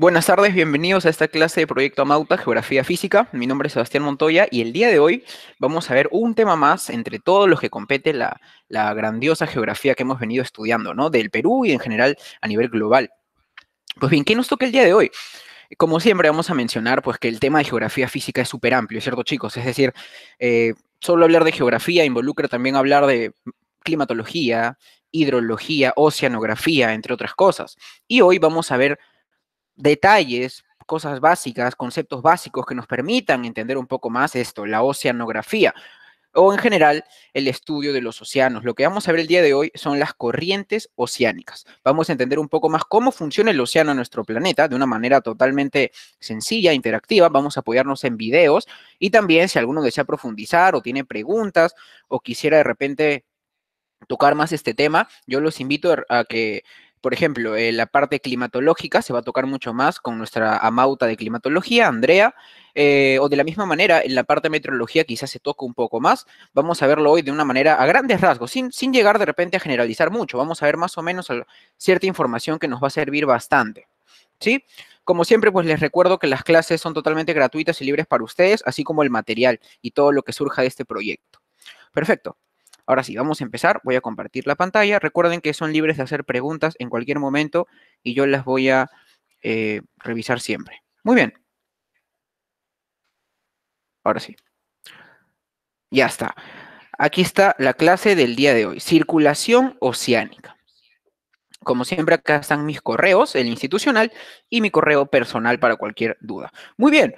Buenas tardes, bienvenidos a esta clase de Proyecto Amauta, Geografía Física. Mi nombre es Sebastián Montoya y el día de hoy vamos a ver un tema más entre todos los que compete la, la grandiosa geografía que hemos venido estudiando, ¿no? Del Perú y en general a nivel global. Pues bien, ¿qué nos toca el día de hoy? Como siempre vamos a mencionar pues que el tema de geografía física es súper amplio, ¿cierto chicos? Es decir, eh, solo hablar de geografía involucra también hablar de climatología, hidrología, oceanografía, entre otras cosas. Y hoy vamos a ver detalles, cosas básicas, conceptos básicos que nos permitan entender un poco más esto, la oceanografía, o en general el estudio de los océanos. Lo que vamos a ver el día de hoy son las corrientes oceánicas. Vamos a entender un poco más cómo funciona el océano en nuestro planeta de una manera totalmente sencilla, interactiva. Vamos a apoyarnos en videos y también si alguno desea profundizar o tiene preguntas o quisiera de repente tocar más este tema, yo los invito a que por ejemplo, en la parte climatológica se va a tocar mucho más con nuestra amauta de climatología, Andrea, eh, o de la misma manera, en la parte de meteorología quizás se toca un poco más. Vamos a verlo hoy de una manera a grandes rasgos, sin, sin llegar de repente a generalizar mucho. Vamos a ver más o menos cierta información que nos va a servir bastante. ¿Sí? Como siempre, pues les recuerdo que las clases son totalmente gratuitas y libres para ustedes, así como el material y todo lo que surja de este proyecto. Perfecto. Ahora sí, vamos a empezar. Voy a compartir la pantalla. Recuerden que son libres de hacer preguntas en cualquier momento y yo las voy a eh, revisar siempre. Muy bien. Ahora sí. Ya está. Aquí está la clase del día de hoy. Circulación oceánica. Como siempre, acá están mis correos, el institucional y mi correo personal para cualquier duda. Muy bien.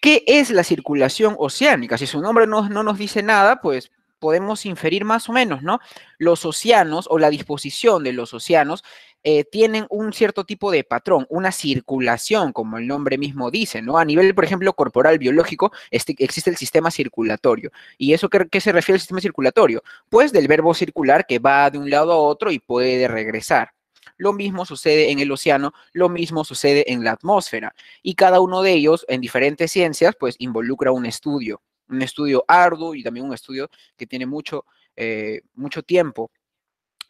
¿Qué es la circulación oceánica? Si su nombre no, no nos dice nada, pues podemos inferir más o menos, ¿no? Los océanos o la disposición de los océanos eh, tienen un cierto tipo de patrón, una circulación, como el nombre mismo dice, ¿no? A nivel, por ejemplo, corporal biológico, este, existe el sistema circulatorio. ¿Y eso qué, qué se refiere al sistema circulatorio? Pues del verbo circular que va de un lado a otro y puede regresar. Lo mismo sucede en el océano, lo mismo sucede en la atmósfera. Y cada uno de ellos, en diferentes ciencias, pues involucra un estudio un estudio arduo y también un estudio que tiene mucho, eh, mucho tiempo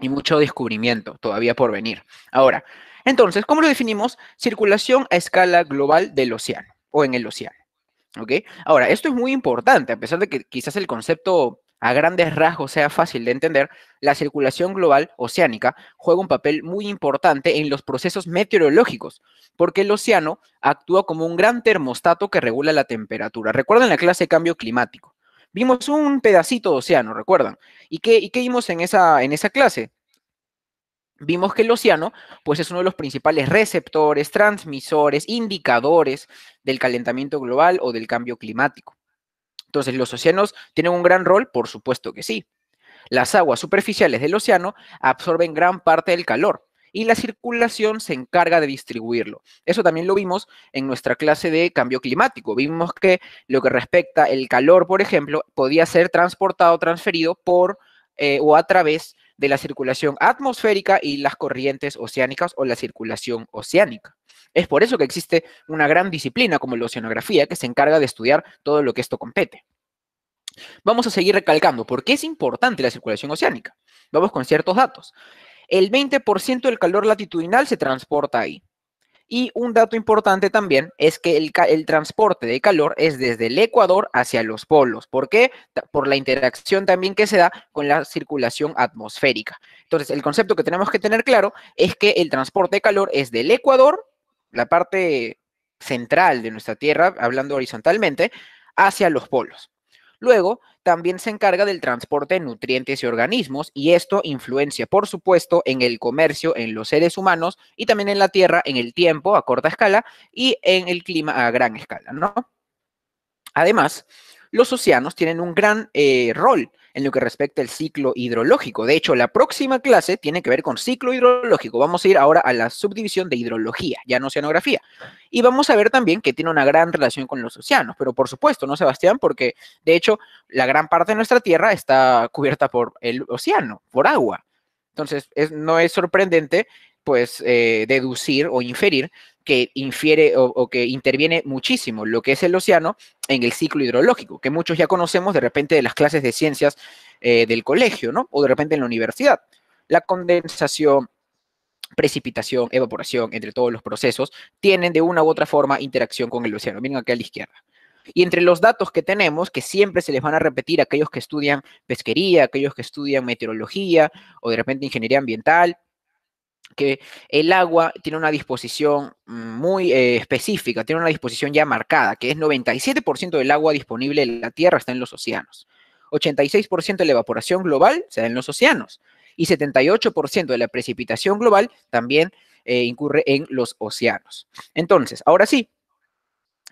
y mucho descubrimiento todavía por venir. Ahora, entonces, ¿cómo lo definimos? Circulación a escala global del océano o en el océano. ¿Ok? Ahora, esto es muy importante, a pesar de que quizás el concepto a grandes rasgos sea fácil de entender, la circulación global oceánica juega un papel muy importante en los procesos meteorológicos, porque el océano actúa como un gran termostato que regula la temperatura. Recuerden la clase de cambio climático. Vimos un pedacito de océano, ¿recuerdan? ¿Y qué, qué vimos en esa, en esa clase? Vimos que el océano, pues es uno de los principales receptores, transmisores, indicadores del calentamiento global o del cambio climático. Entonces, ¿los océanos tienen un gran rol? Por supuesto que sí. Las aguas superficiales del océano absorben gran parte del calor y la circulación se encarga de distribuirlo. Eso también lo vimos en nuestra clase de cambio climático. Vimos que lo que respecta el calor, por ejemplo, podía ser transportado, transferido por eh, o a través de la circulación atmosférica y las corrientes oceánicas o la circulación oceánica. Es por eso que existe una gran disciplina como la oceanografía que se encarga de estudiar todo lo que esto compete. Vamos a seguir recalcando por qué es importante la circulación oceánica. Vamos con ciertos datos. El 20% del calor latitudinal se transporta ahí. Y un dato importante también es que el, el, transporte de calor es desde el Ecuador hacia los polos. ¿Por qué? Por la interacción también que se da con la circulación atmosférica. Entonces, el concepto que tenemos que tener claro es que el transporte de calor es del Ecuador la parte central de nuestra Tierra, hablando horizontalmente, hacia los polos. Luego, también se encarga del transporte de nutrientes y organismos y esto influencia, por supuesto, en el comercio, en los seres humanos y también en la Tierra, en el tiempo a corta escala y en el clima a gran escala, ¿no? Además, los océanos tienen un gran eh, rol en lo que respecta al ciclo hidrológico. De hecho, la próxima clase tiene que ver con ciclo hidrológico. Vamos a ir ahora a la subdivisión de hidrología, ya no oceanografía. Y vamos a ver también que tiene una gran relación con los océanos, pero por supuesto, ¿no, Sebastián? Porque de hecho, la gran parte de nuestra Tierra está cubierta por el océano, por agua. Entonces, no es sorprendente pues eh, deducir o inferir que infiere o, que interviene muchísimo lo que es el océano en el ciclo hidrológico, que muchos ya conocemos de repente de las clases de ciencias eh, del colegio, ¿no? O de repente en la universidad. La condensación, precipitación, evaporación, entre todos los procesos, tienen de una u otra forma interacción con el océano. Miren aquí a la izquierda. Y entre los datos que tenemos, que siempre se les van a repetir a aquellos que estudian pesquería, aquellos que estudian meteorología o de repente ingeniería ambiental, que el agua tiene una disposición muy eh, específica, tiene una disposición ya marcada, que es 97% del agua disponible en la Tierra está en los océanos. 86% de la evaporación global se da en los océanos y 78% de la precipitación global también eh, incurre en los océanos. Entonces, ahora sí,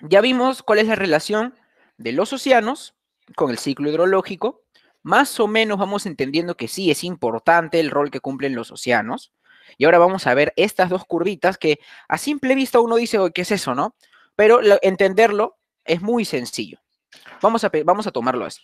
ya vimos cuál es la relación de los océanos con el ciclo hidrológico. Más o menos vamos entendiendo que sí es importante el rol que cumplen los océanos. Y ahora vamos a ver estas dos curvitas que a simple vista uno dice, ¿qué es eso, no? Pero entenderlo es muy sencillo. Vamos a, vamos a tomarlo así.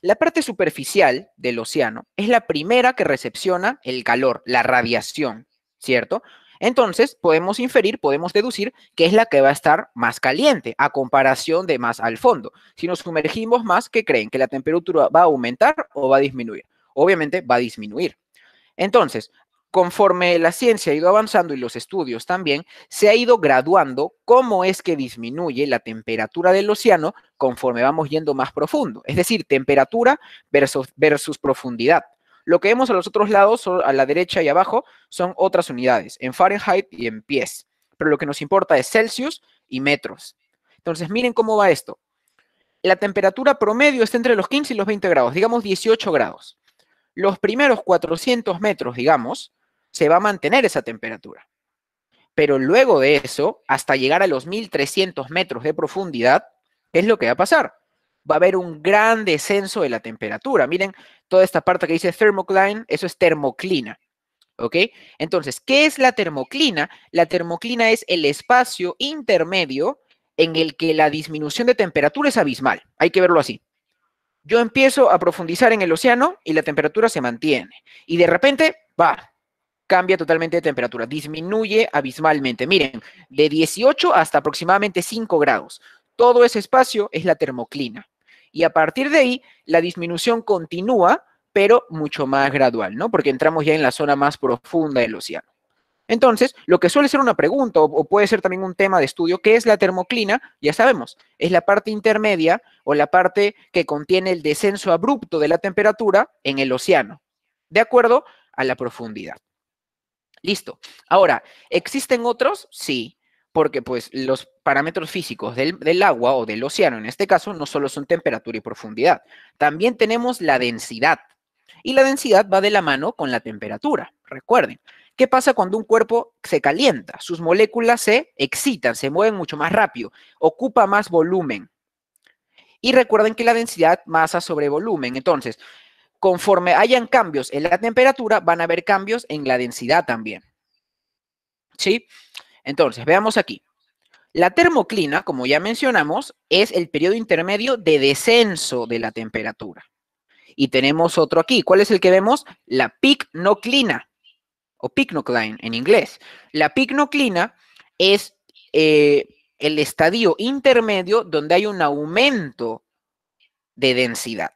La parte superficial del océano es la primera que recepciona el calor, la radiación, ¿cierto? Entonces, podemos inferir, podemos deducir que es la que va a estar más caliente a comparación de más al fondo. Si nos sumergimos más, ¿qué creen? ¿Que la temperatura va a aumentar o va a disminuir? Obviamente va a disminuir. Entonces, conforme la ciencia ha ido avanzando y los estudios también, se ha ido graduando cómo es que disminuye la temperatura del océano conforme vamos yendo más profundo. Es decir, temperatura versus, profundidad. Lo que vemos a los otros lados, a la derecha y abajo, son otras unidades, en Fahrenheit y en pies. Pero lo que nos importa es Celsius y metros. Entonces, miren cómo va esto. La temperatura promedio está entre los 15 y los 20 grados, digamos 18 grados. Los primeros 400 metros, digamos, se va a mantener esa temperatura. Pero luego de eso, hasta llegar a los 1300 metros de profundidad, ¿qué es lo que va a pasar? Va a haber un gran descenso de la temperatura. Miren, toda esta parte que dice thermocline, eso es termoclina. ¿Ok? Entonces, ¿qué es la termoclina? La termoclina es el espacio intermedio en el que la disminución de temperatura es abismal. Hay que verlo así. Yo empiezo a profundizar en el océano y la temperatura se mantiene. Y de repente, va, cambia totalmente de temperatura, disminuye abismalmente. Miren, de 18 hasta aproximadamente 5 grados. Todo ese espacio es la termoclina. Y a partir de ahí, la disminución continúa, pero mucho más gradual, ¿no? Porque entramos ya en la zona más profunda del océano. Entonces, lo que suele ser una pregunta o, puede ser también un tema de estudio, ¿qué es la termoclina? Ya sabemos, es la parte intermedia o la parte que contiene el descenso abrupto de la temperatura en el océano, de acuerdo a la profundidad. Listo. Ahora, ¿existen otros? Sí, porque pues los parámetros físicos del, del, agua o del océano en este caso no solo son temperatura y profundidad, también tenemos la densidad. Y la densidad va de la mano con la temperatura. Recuerden, ¿qué pasa cuando un cuerpo se calienta? Sus moléculas se excitan, se mueven mucho más rápido, ocupa más volumen. Y recuerden que la densidad masa sobre volumen. Entonces, conforme hayan cambios en la temperatura, van a haber cambios en la densidad también. ¿Sí? Entonces, veamos aquí. La termoclina, como ya mencionamos, es el periodo intermedio de descenso de la temperatura. Y tenemos otro aquí. ¿Cuál es el que vemos? La picnoclina o picnocline en inglés. La picnoclina es eh, el estadio intermedio donde hay un aumento de densidad.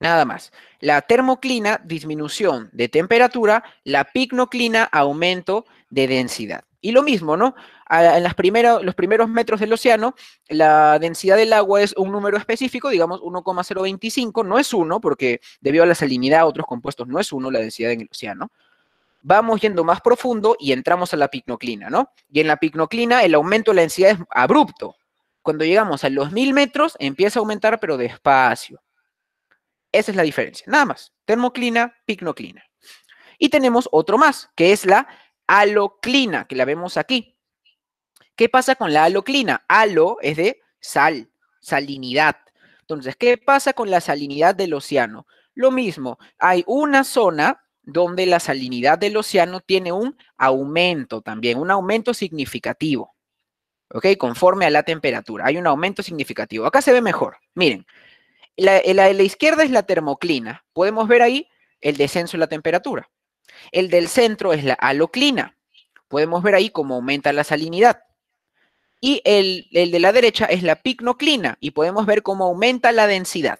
Nada más. La termoclina, disminución de temperatura, la picnoclina, aumento de densidad. Y lo mismo, ¿no? En las los primeros metros del océano, la densidad del agua es un número específico, digamos 1,025, no es 1, porque debido a la salinidad, otros compuestos no es 1 la densidad en el océano. Vamos yendo más profundo y entramos a la picnoclina, ¿no? Y en la picnoclina el aumento de la densidad es abrupto. Cuando llegamos a los 1000 metros, empieza a aumentar, pero despacio. Esa es la diferencia, nada más. Termoclina, picnoclina. Y tenemos otro más, que es la aloclina, que la vemos aquí. ¿Qué pasa con la aloclina? Alo es de sal, salinidad. Entonces, ¿qué pasa con la salinidad del océano? Lo mismo, hay una zona donde la salinidad del océano tiene un aumento también, un aumento significativo. ¿Ok? Conforme a la temperatura. Hay un aumento significativo. Acá se ve mejor. Miren, la, la, la izquierda es la termoclina. Podemos ver ahí el descenso de la temperatura. El del centro es la aloclina. Podemos ver ahí cómo aumenta la salinidad. Y el, el, de la derecha es la picnoclina y podemos ver cómo aumenta la densidad.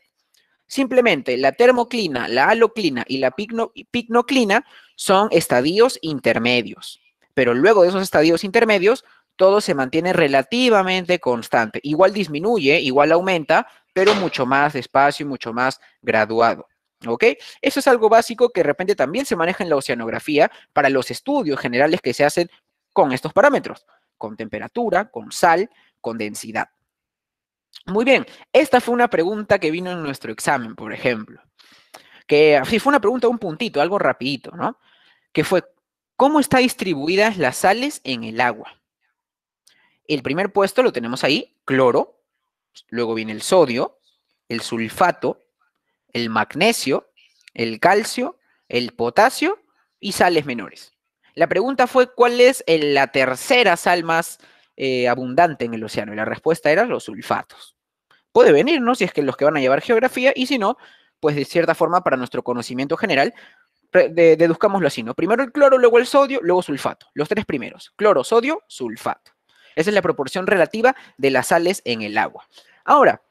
Simplemente la termoclina, la aloclina y la picnoclina son estadios intermedios, pero luego de esos estadios intermedios, todo se mantiene relativamente constante. Igual disminuye, igual aumenta, pero mucho más despacio y mucho más graduado. ¿Ok? Eso es algo básico que de repente también se maneja en la oceanografía para los estudios generales que se hacen con estos parámetros, con temperatura, con sal, con densidad. Muy bien, esta fue una pregunta que vino en nuestro examen, por ejemplo. Que fue una pregunta, un puntito, algo rapidito, ¿no? Que fue, ¿cómo están distribuidas las sales en el agua? El primer puesto lo tenemos ahí, cloro, luego viene el sodio, el sulfato, el magnesio, el calcio, el potasio y sales menores. La pregunta fue, ¿cuál es la tercera sal más eh, abundante en el océano? Y la respuesta era los sulfatos. Puede venir, ¿no? Si es que los que van a llevar geografía, y si no, pues de cierta forma, para nuestro conocimiento general, deduzcámoslo así, ¿no? Primero el cloro, luego el sodio, luego sulfato. Los tres primeros, cloro, sodio, sulfato. Esa es la proporción relativa de las sales en el agua. Ahora,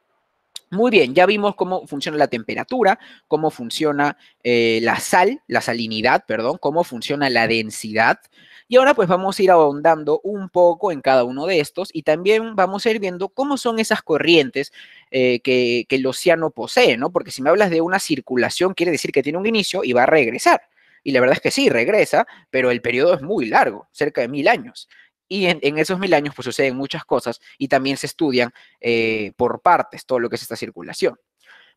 muy bien, ya vimos cómo funciona la temperatura, cómo funciona eh, la sal, la salinidad, perdón, cómo funciona la densidad. Y ahora pues vamos a ir ahondando un poco en cada uno de estos y también vamos a ir viendo cómo son esas corrientes eh, que, que el océano posee, ¿no? Porque si me hablas de una circulación, quiere decir que tiene un inicio y va a regresar. Y la verdad es que sí, regresa, pero el periodo es muy largo, cerca de mil años. Y en, esos mil años pues suceden muchas cosas y también se estudian eh, por partes todo lo que es esta circulación.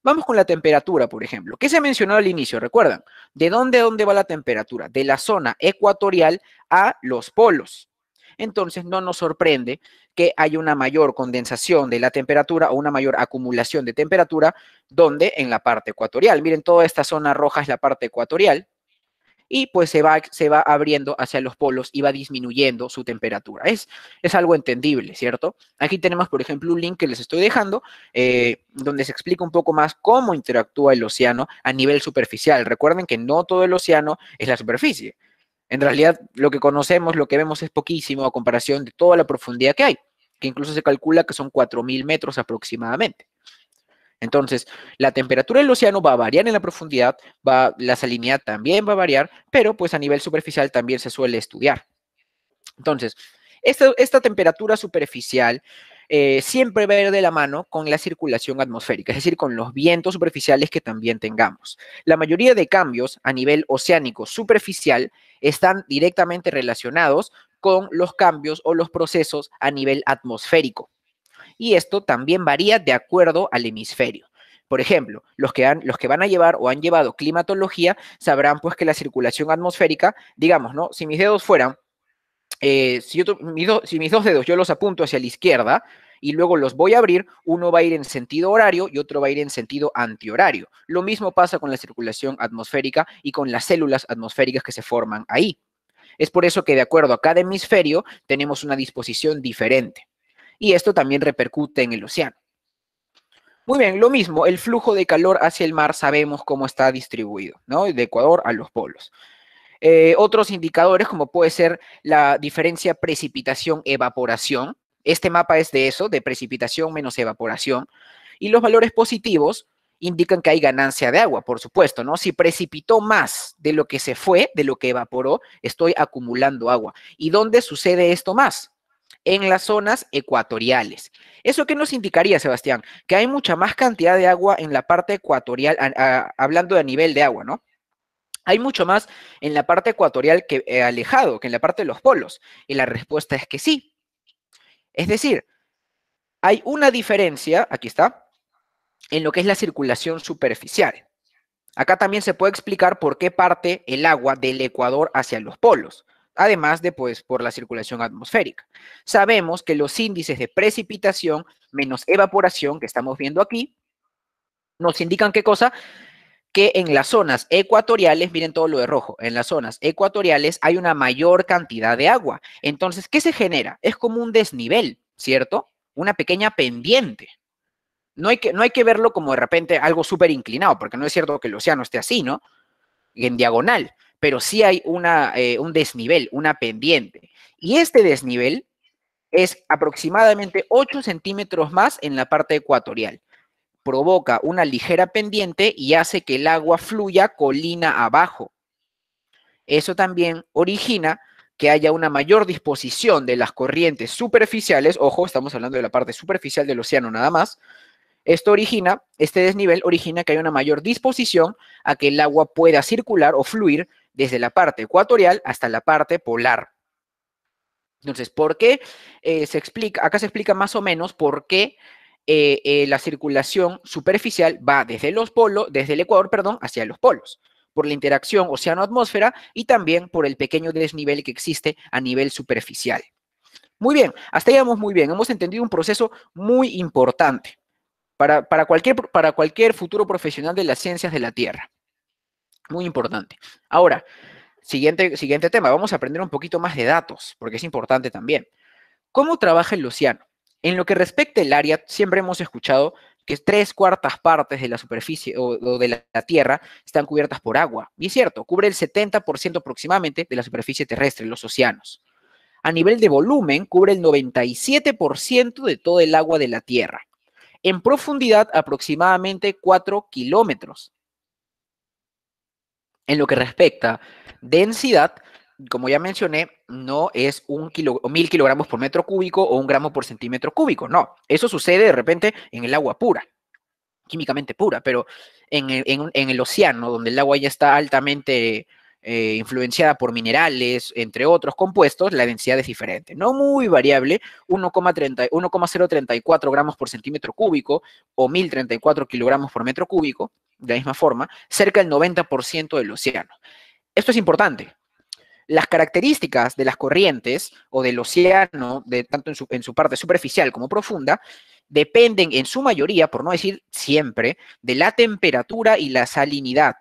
Vamos con la temperatura, por ejemplo. ¿Qué se mencionó al inicio? Recuerdan, ¿de dónde a dónde va la temperatura? De la zona ecuatorial a los polos. Entonces, no nos sorprende que haya una mayor condensación de la temperatura o una mayor acumulación de temperatura, donde en la parte ecuatorial. Miren, toda esta zona roja es la parte ecuatorial, y pues se va, se va abriendo hacia los polos y va disminuyendo su temperatura. Es, es algo entendible, ¿cierto? Aquí tenemos, por ejemplo, un link que les estoy dejando eh, donde se explica un poco más cómo interactúa el océano a nivel superficial. Recuerden que no todo el océano es la superficie. En realidad, lo que conocemos, lo que vemos es poquísimo a comparación de toda la profundidad que hay, que incluso se calcula que son 4.000 metros aproximadamente. Entonces, la temperatura del océano va a variar en la profundidad, va, la salinidad también va a variar, pero pues a nivel superficial también se suele estudiar. Entonces, esta, temperatura superficial eh, siempre va a ir de la mano con la circulación atmosférica, es decir, con los vientos superficiales que también tengamos. La mayoría de cambios a nivel oceánico superficial están directamente relacionados con los cambios o los procesos a nivel atmosférico y esto también varía de acuerdo al hemisferio. Por ejemplo, los que, han, los que van a llevar o han llevado climatología sabrán pues que la circulación atmosférica, digamos, ¿no? Si mis dedos fueran, eh, si, si mis dos dedos yo los apunto hacia la izquierda, y luego los voy a abrir, uno va a ir en sentido horario y otro va a ir en sentido antihorario. Lo mismo pasa con la circulación atmosférica y con las células atmosféricas que se forman ahí. Es por eso que de acuerdo a cada hemisferio tenemos una disposición diferente y esto también repercute en el océano. Muy bien, lo mismo, el flujo de calor hacia el mar sabemos cómo está distribuido, ¿no? De Ecuador a los polos. Eh, otros indicadores, como puede ser la diferencia precipitación-evaporación. Este mapa es de eso, de precipitación menos evaporación. Y los valores positivos indican que hay ganancia de agua, por supuesto, ¿no? Si precipitó más de lo que se fue, de lo que evaporó, estoy acumulando agua. ¿Y dónde sucede esto más? En las zonas ecuatoriales. ¿Eso qué nos indicaría, Sebastián? Que hay mucha más cantidad de agua en la parte ecuatorial, hablando de nivel de agua, ¿no? Hay mucho más en la parte ecuatorial que eh, alejado que en la parte de los polos. Y la respuesta es que sí. Es decir, hay una diferencia, aquí está, en lo que es la circulación superficial. Acá también se puede explicar por qué parte el agua del Ecuador hacia los polos además de pues por la circulación atmosférica. Sabemos que los índices de precipitación menos evaporación que estamos viendo aquí nos indican qué cosa? Que en las zonas ecuatoriales, miren todo lo de rojo, en las zonas ecuatoriales hay una mayor cantidad de agua. Entonces, ¿qué se genera? Es como un desnivel, ¿cierto? Una pequeña pendiente. No hay que, no hay que verlo como de repente algo súper inclinado, porque no es cierto que el océano esté así, ¿no? En diagonal pero sí hay una, eh, un desnivel, una pendiente. Y este desnivel es aproximadamente 8 centímetros más en la parte ecuatorial. Provoca una ligera pendiente y hace que el agua fluya colina abajo. Eso también origina que haya una mayor disposición de las corrientes superficiales, ojo, estamos hablando de la parte superficial del océano nada más, esto origina, este desnivel origina que haya una mayor disposición a que el agua pueda circular o fluir desde la parte ecuatorial hasta la parte polar. Entonces, ¿por qué eh, se explica? Acá se explica más o menos por qué eh, eh, la circulación superficial va desde los polos, desde el Ecuador, perdón, hacia los polos, por la interacción océano-atmósfera y también por el pequeño desnivel que existe a nivel superficial. Muy bien, hasta ahí vamos muy bien. Hemos entendido un proceso muy importante para, cualquier, para cualquier futuro profesional de las ciencias de la Tierra. Muy importante. Ahora, siguiente, siguiente tema, vamos a aprender un poquito más de datos, porque es importante también. ¿Cómo trabaja el océano? En lo que respecta al área, siempre hemos escuchado que tres cuartas partes de la superficie o, de la, la, Tierra están cubiertas por agua. Y es cierto, cubre el 70% aproximadamente de la superficie terrestre, los océanos. A nivel de volumen, cubre el 97% de todo el agua de la Tierra. En profundidad, aproximadamente 4 kilómetros. En lo que respecta densidad, como ya mencioné, no es un kilo, mil kilogramos por metro cúbico o un gramo por centímetro cúbico, no. Eso sucede de repente en el agua pura, químicamente pura, pero en el, océano, donde el agua ya está altamente eh, influenciada por minerales, entre otros compuestos, la densidad es diferente. No muy variable, 1,034 gramos por centímetro cúbico o 1034 kilogramos por metro cúbico, de la misma forma, cerca del 90% del océano. Esto es importante. Las características de las corrientes o del océano, de, tanto en su, en su parte superficial como profunda, dependen en su mayoría, por no decir siempre, de la temperatura y la salinidad.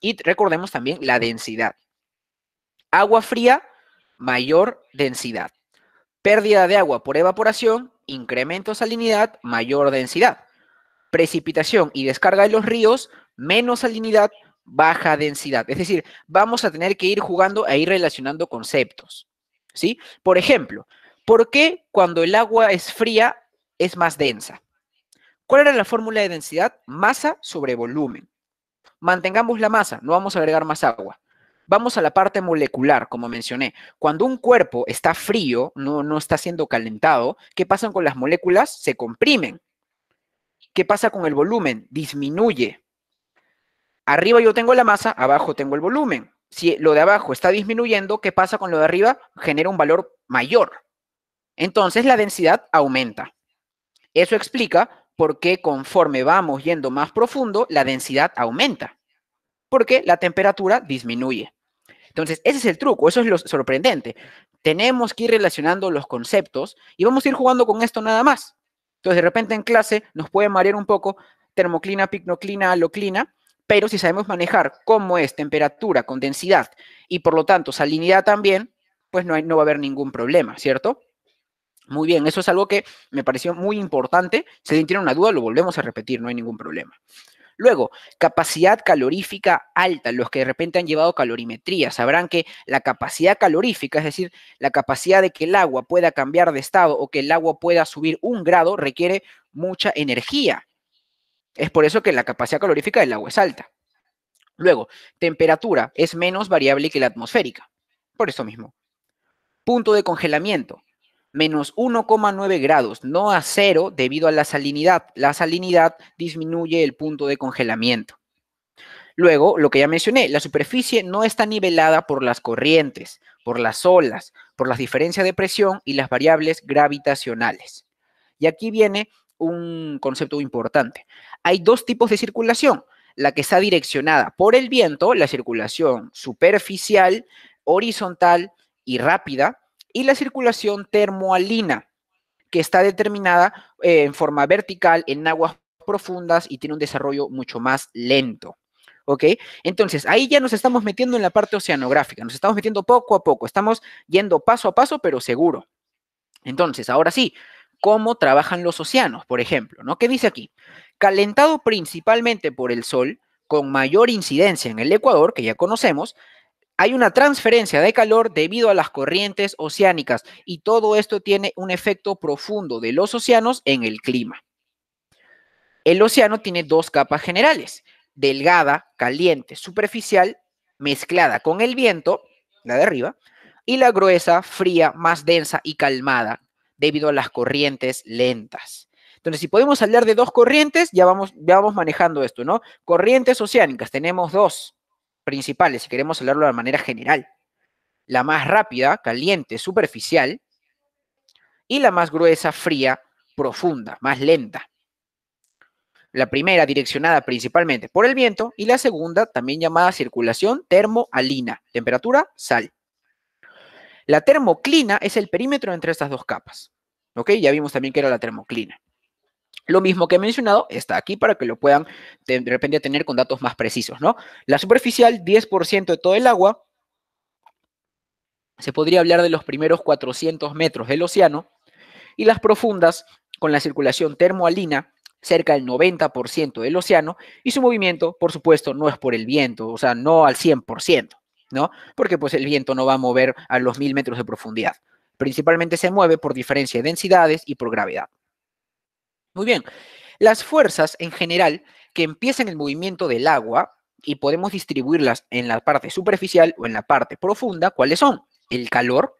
Y recordemos también la densidad. Agua fría, mayor densidad. Pérdida de agua por evaporación, incremento de salinidad, mayor densidad. Precipitación y descarga de los ríos, menos salinidad, baja densidad. Es decir, vamos a tener que ir jugando e ir relacionando conceptos. ¿Sí? Por ejemplo, ¿por qué cuando el agua es fría es más densa? ¿Cuál era la fórmula de densidad? Masa sobre volumen. Mantengamos la masa, no vamos a agregar más agua. Vamos a la parte molecular, como mencioné. Cuando un cuerpo está frío, no, no está siendo calentado, ¿qué pasa con las moléculas? Se comprimen. ¿Qué pasa con el volumen? Disminuye. Arriba yo tengo la masa, abajo tengo el volumen. Si lo de abajo está disminuyendo, ¿qué pasa con lo de arriba? Genera un valor mayor. Entonces la densidad aumenta. Eso explica por qué conforme vamos yendo más profundo, la densidad aumenta. Porque la temperatura disminuye. Entonces, ese es el truco, eso es lo sorprendente. Tenemos que ir relacionando los conceptos y vamos a ir jugando con esto nada más. Entonces, de repente en clase nos puede marear un poco termoclina, picnoclina, aloclina, pero si sabemos manejar cómo es temperatura con densidad y por lo tanto salinidad también, pues no, va a haber ningún problema, ¿cierto? Muy bien, eso es algo que me pareció muy importante. Si alguien tiene una duda, lo volvemos a repetir, no hay ningún problema. Luego, capacidad calorífica alta. Los que de repente han llevado calorimetría sabrán que la capacidad calorífica, es decir, la capacidad de que el agua pueda cambiar de estado o que el agua pueda subir un grado, requiere mucha energía. Es por eso que la capacidad calorífica del agua es alta. Luego, temperatura es menos variable que la atmosférica. Por eso mismo. Punto de congelamiento. Menos 1,9 grados, no a cero debido a la salinidad. La salinidad disminuye el punto de congelamiento. Luego, lo que ya mencioné, la superficie no está nivelada por las corrientes, por las olas, por las diferencias de presión y las variables gravitacionales. Y aquí viene un concepto importante. Hay dos tipos de circulación. La que está direccionada por el viento, la circulación superficial, horizontal y rápida, y la circulación termoalina, que está determinada eh, en forma vertical en aguas profundas y tiene un desarrollo mucho más lento. ¿Ok? Entonces, ahí ya nos estamos metiendo en la parte oceanográfica, nos estamos metiendo poco a poco, estamos yendo paso a paso, pero seguro. Entonces, ahora sí, cómo trabajan los océanos, por ejemplo, ¿no? ¿Qué dice aquí? Calentado principalmente por el sol, con mayor incidencia en el Ecuador, que ya conocemos, hay una transferencia de calor debido a las corrientes oceánicas y todo esto tiene un efecto profundo de los océanos en el clima. El océano tiene dos capas generales, delgada, caliente, superficial mezclada con el viento, la de arriba, y la gruesa, fría, más densa y calmada, debido a las corrientes lentas. Entonces, si podemos hablar de dos corrientes, ya vamos, vamos manejando esto, ¿no? Corrientes oceánicas, tenemos dos principales, si queremos hablarlo de manera general. La más rápida, caliente, superficial, y la más gruesa, fría, profunda, más lenta. La primera direccionada principalmente por el viento y la segunda también llamada circulación termoalina, temperatura, sal. La termoclina es el perímetro entre estas dos capas. ¿Ok? Ya vimos también que era la termoclina. Lo mismo que he mencionado está aquí para que lo puedan de repente tener con datos más precisos, ¿no? La superficial, 10% de todo el agua. Se podría hablar de los primeros 400 metros del océano. Y las profundas, con la circulación termoalina, cerca del 90% del océano. Y su movimiento, por supuesto, no es por el viento, o sea, no al 100%, ¿no? Porque pues el viento no va a mover a los 1000 metros de profundidad. Principalmente se mueve por diferencia de densidades y por gravedad. Muy bien, las fuerzas en general que empiezan el movimiento del agua y podemos distribuirlas en la parte superficial o en la parte profunda, ¿cuáles son? El calor,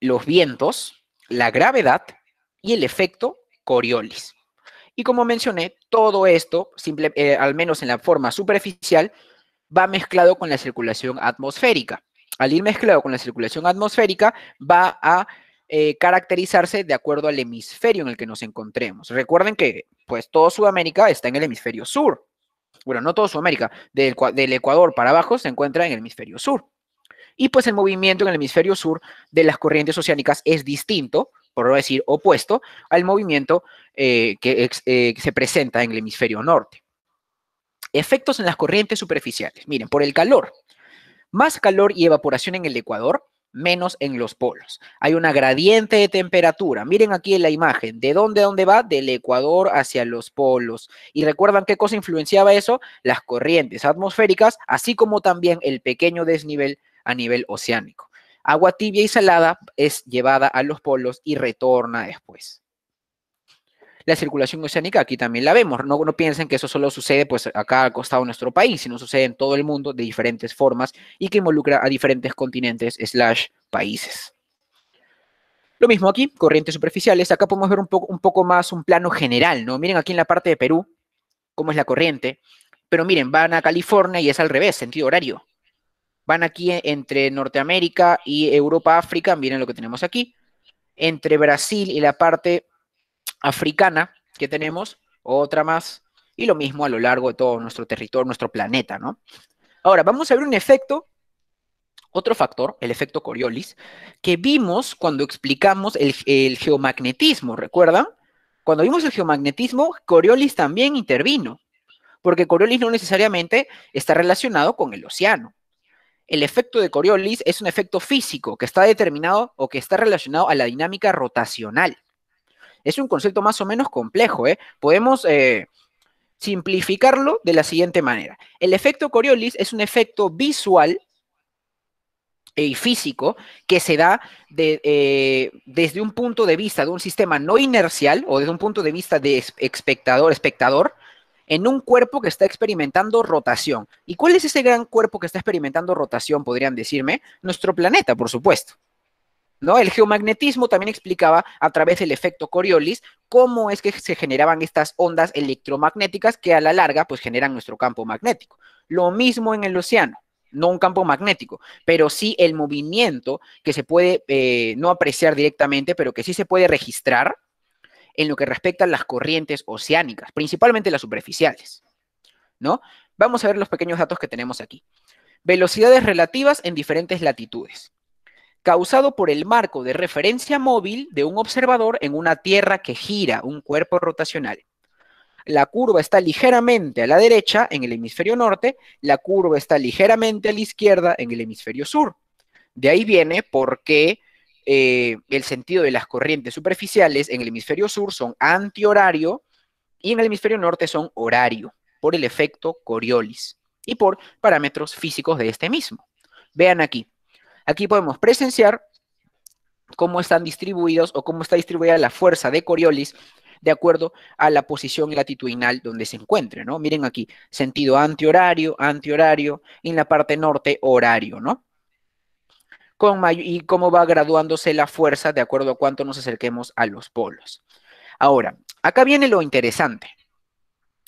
los vientos, la gravedad y el efecto Coriolis. Y como mencioné, todo esto, simple, eh, al menos en la forma superficial, va mezclado con la circulación atmosférica. Al ir mezclado con la circulación atmosférica, va a eh, caracterizarse de acuerdo al hemisferio en el que nos encontremos. Recuerden que, pues, todo Sudamérica está en el hemisferio sur. Bueno, no todo Sudamérica, del, del Ecuador para abajo se encuentra en el hemisferio sur. Y pues el movimiento en el hemisferio sur de las corrientes oceánicas es distinto, por no decir opuesto, al movimiento eh, que eh, se presenta en el hemisferio norte. Efectos en las corrientes superficiales. Miren, por el calor. Más calor y evaporación en el Ecuador, menos en los polos. Hay una gradiente de temperatura. Miren aquí en la imagen. ¿De dónde a dónde va? Del Ecuador hacia los polos. Y recuerdan qué cosa influenciaba eso? Las corrientes atmosféricas, así como también el pequeño desnivel a nivel oceánico. Agua tibia y salada es llevada a los polos y retorna después. La circulación oceánica aquí también la vemos. No, no piensen que eso solo sucede pues acá al costado de nuestro país, sino sucede en todo el mundo de diferentes formas y que involucra a diferentes continentes slash países. Lo mismo aquí, corrientes superficiales. Acá podemos ver un poco, un poco más un plano general, ¿no? Miren aquí en la parte de Perú cómo es la corriente. Pero miren, van a California y es al revés, sentido horario. Van aquí entre Norteamérica y Europa, África, miren lo que tenemos aquí. Entre Brasil y la parte africana que tenemos, otra más, y lo mismo a lo largo de todo nuestro territorio, nuestro planeta, ¿no? Ahora, vamos a ver un efecto, otro factor, el efecto Coriolis, que vimos cuando explicamos el, el geomagnetismo, ¿recuerdan? Cuando vimos el geomagnetismo, Coriolis también intervino, porque Coriolis no necesariamente está relacionado con el océano. El efecto de Coriolis es un efecto físico que está determinado o que está relacionado a la dinámica rotacional. Es un concepto más o menos complejo, ¿eh? Podemos eh, simplificarlo de la siguiente manera. El efecto Coriolis es un efecto visual y físico que se da eh, desde un punto de vista de un sistema no inercial o desde un punto de vista de espectador, espectador en un cuerpo que está experimentando rotación. ¿Y cuál es ese gran cuerpo que está experimentando rotación, podrían decirme? Nuestro planeta, por supuesto. El geomagnetismo también explicaba a través del efecto Coriolis cómo es que se generaban estas ondas electromagnéticas que a la larga pues generan nuestro campo magnético. Lo mismo en el océano, no un campo magnético, pero sí el movimiento que se puede eh, no apreciar directamente, pero que sí se puede registrar en lo que respecta a las corrientes oceánicas, principalmente las superficiales, ¿no? Vamos a ver los pequeños datos que tenemos aquí. Velocidades relativas en diferentes latitudes causado por el marco de referencia móvil de un observador en una Tierra que gira, un cuerpo rotacional. La curva está ligeramente a la derecha en el hemisferio norte, la curva está ligeramente a la izquierda en el hemisferio sur. De ahí viene por qué eh, el sentido de las corrientes superficiales en el hemisferio sur son antihorario y en el hemisferio norte son horario, por el efecto Coriolis y por parámetros físicos de este mismo. Vean aquí, Aquí podemos presenciar cómo están distribuidos o cómo está distribuida la fuerza de Coriolis de acuerdo a la posición latitudinal donde se encuentre, ¿no? Miren aquí, sentido antihorario, antihorario, y en la parte norte horario, ¿no? Y cómo va graduándose la fuerza de acuerdo a cuánto nos acerquemos a los polos. Ahora, acá viene lo interesante.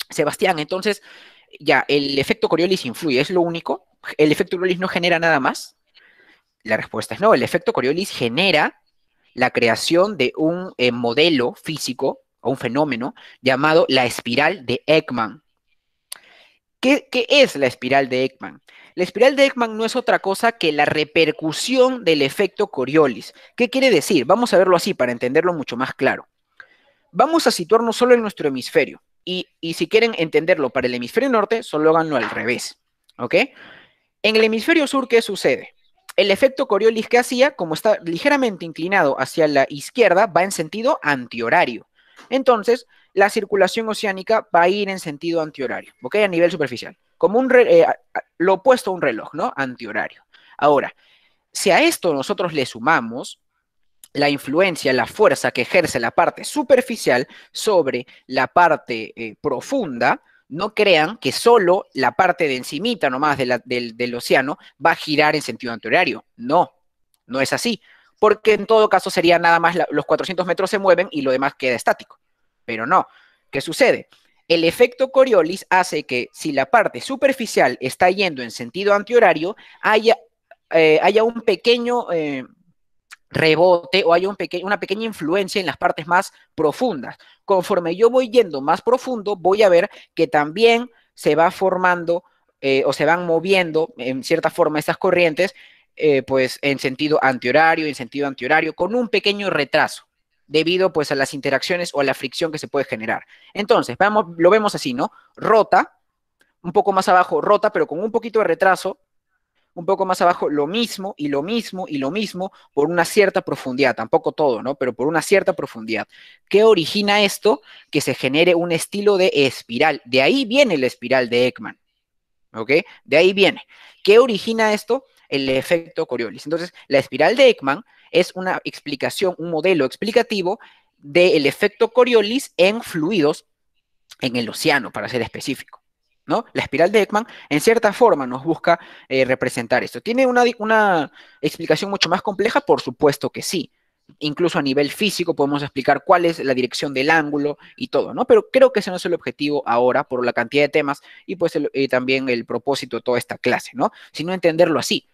Sebastián, entonces, ya, el efecto Coriolis influye, ¿es lo único? ¿El efecto Coriolis no genera nada más? La respuesta es no, el efecto Coriolis genera la creación de un eh, modelo físico o un fenómeno llamado la espiral de Ekman. ¿Qué, ¿Qué, es la espiral de Ekman? La espiral de Ekman no es otra cosa que la repercusión del efecto Coriolis. ¿Qué quiere decir? Vamos a verlo así para entenderlo mucho más claro. Vamos a situarnos solo en nuestro hemisferio. Y, si quieren entenderlo para el hemisferio norte, solo háganlo al revés. ¿Ok? En el hemisferio sur, ¿qué sucede? El efecto Coriolis que hacía, como está ligeramente inclinado hacia la izquierda, va en sentido antihorario. Entonces, la circulación oceánica va a ir en sentido antihorario, ¿ok? A nivel superficial. Como un eh, lo opuesto a un reloj, ¿no? Antihorario. Ahora, si a esto nosotros le sumamos la influencia, la fuerza que ejerce la parte superficial sobre la parte eh, profunda, no crean que solo la parte de encimita nomás del, océano va a girar en sentido antihorario. No, no es así. Porque en todo caso sería nada más los 400 metros se mueven y lo demás queda estático. Pero no. ¿Qué sucede? El efecto Coriolis hace que si la parte superficial está yendo en sentido antihorario, haya, eh, haya un pequeño, eh, rebote o hay un una pequeña influencia en las partes más profundas. Conforme yo voy yendo más profundo, voy a ver que también se va formando eh, o se van moviendo en cierta forma estas corrientes, eh, pues en sentido antihorario, en sentido antihorario, con un pequeño retraso debido pues a las interacciones o a la fricción que se puede generar. Entonces, vamos, lo vemos así, ¿no? Rota, un poco más abajo, rota, pero con un poquito de retraso, un poco más abajo lo mismo y lo mismo y lo mismo por una cierta profundidad, tampoco todo, ¿no? Pero por una cierta profundidad. ¿Qué origina esto? Que se genere un estilo de espiral. De ahí viene la espiral de Ekman, ¿ok? De ahí viene. ¿Qué origina esto? El efecto Coriolis. Entonces, la espiral de Ekman es una explicación, un modelo explicativo del efecto Coriolis en fluidos en el océano, para ser específico. ¿No? La espiral de Ekman, en cierta forma, nos busca eh, representar esto. ¿Tiene una, una explicación mucho más compleja? Por supuesto que sí. Incluso a nivel físico podemos explicar cuál es la dirección del ángulo y todo, ¿no? Pero creo que ese no es el objetivo ahora por la cantidad de temas y pues también el propósito de toda esta clase, ¿no? Sino entenderlo así.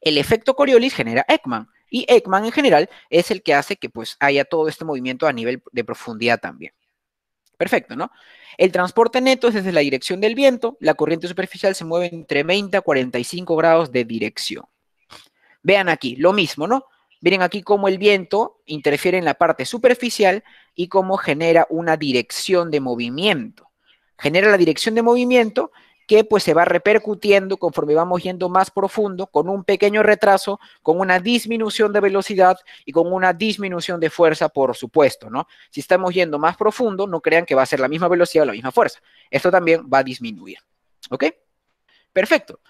El efecto Coriolis genera Ekman y Ekman en general es el que hace que pues haya todo este movimiento a nivel de profundidad también. Perfecto, ¿no? El transporte neto es desde la dirección del viento, la corriente superficial se mueve entre 20 a 45 grados de dirección. Vean aquí, lo mismo, ¿no? Miren aquí cómo el viento interfiere en la parte superficial y cómo genera una dirección de movimiento. Genera la dirección de movimiento que pues se va repercutiendo conforme vamos yendo más profundo, con un pequeño retraso, con una disminución de velocidad y con una disminución de fuerza, por supuesto, ¿no? Si estamos yendo más profundo, no crean que va a ser la misma velocidad o la misma fuerza. Esto también va a disminuir, ¿ok? Perfecto.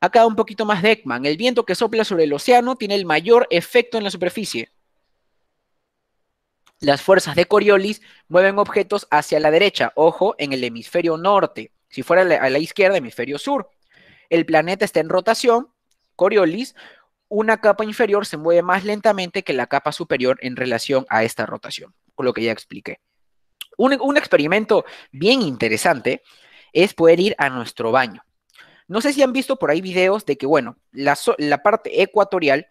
Acá un poquito más de Ekman. El viento que sopla sobre el océano tiene el mayor efecto en la superficie. Las fuerzas de Coriolis mueven objetos hacia la derecha, ojo, en el hemisferio norte. Si fuera a la izquierda, hemisferio sur. El planeta está en rotación, Coriolis, una capa inferior se mueve más lentamente que la capa superior en relación a esta rotación, con lo que ya expliqué. Un, experimento bien interesante es poder ir a nuestro baño. No sé si han visto por ahí videos de que, bueno, la parte ecuatorial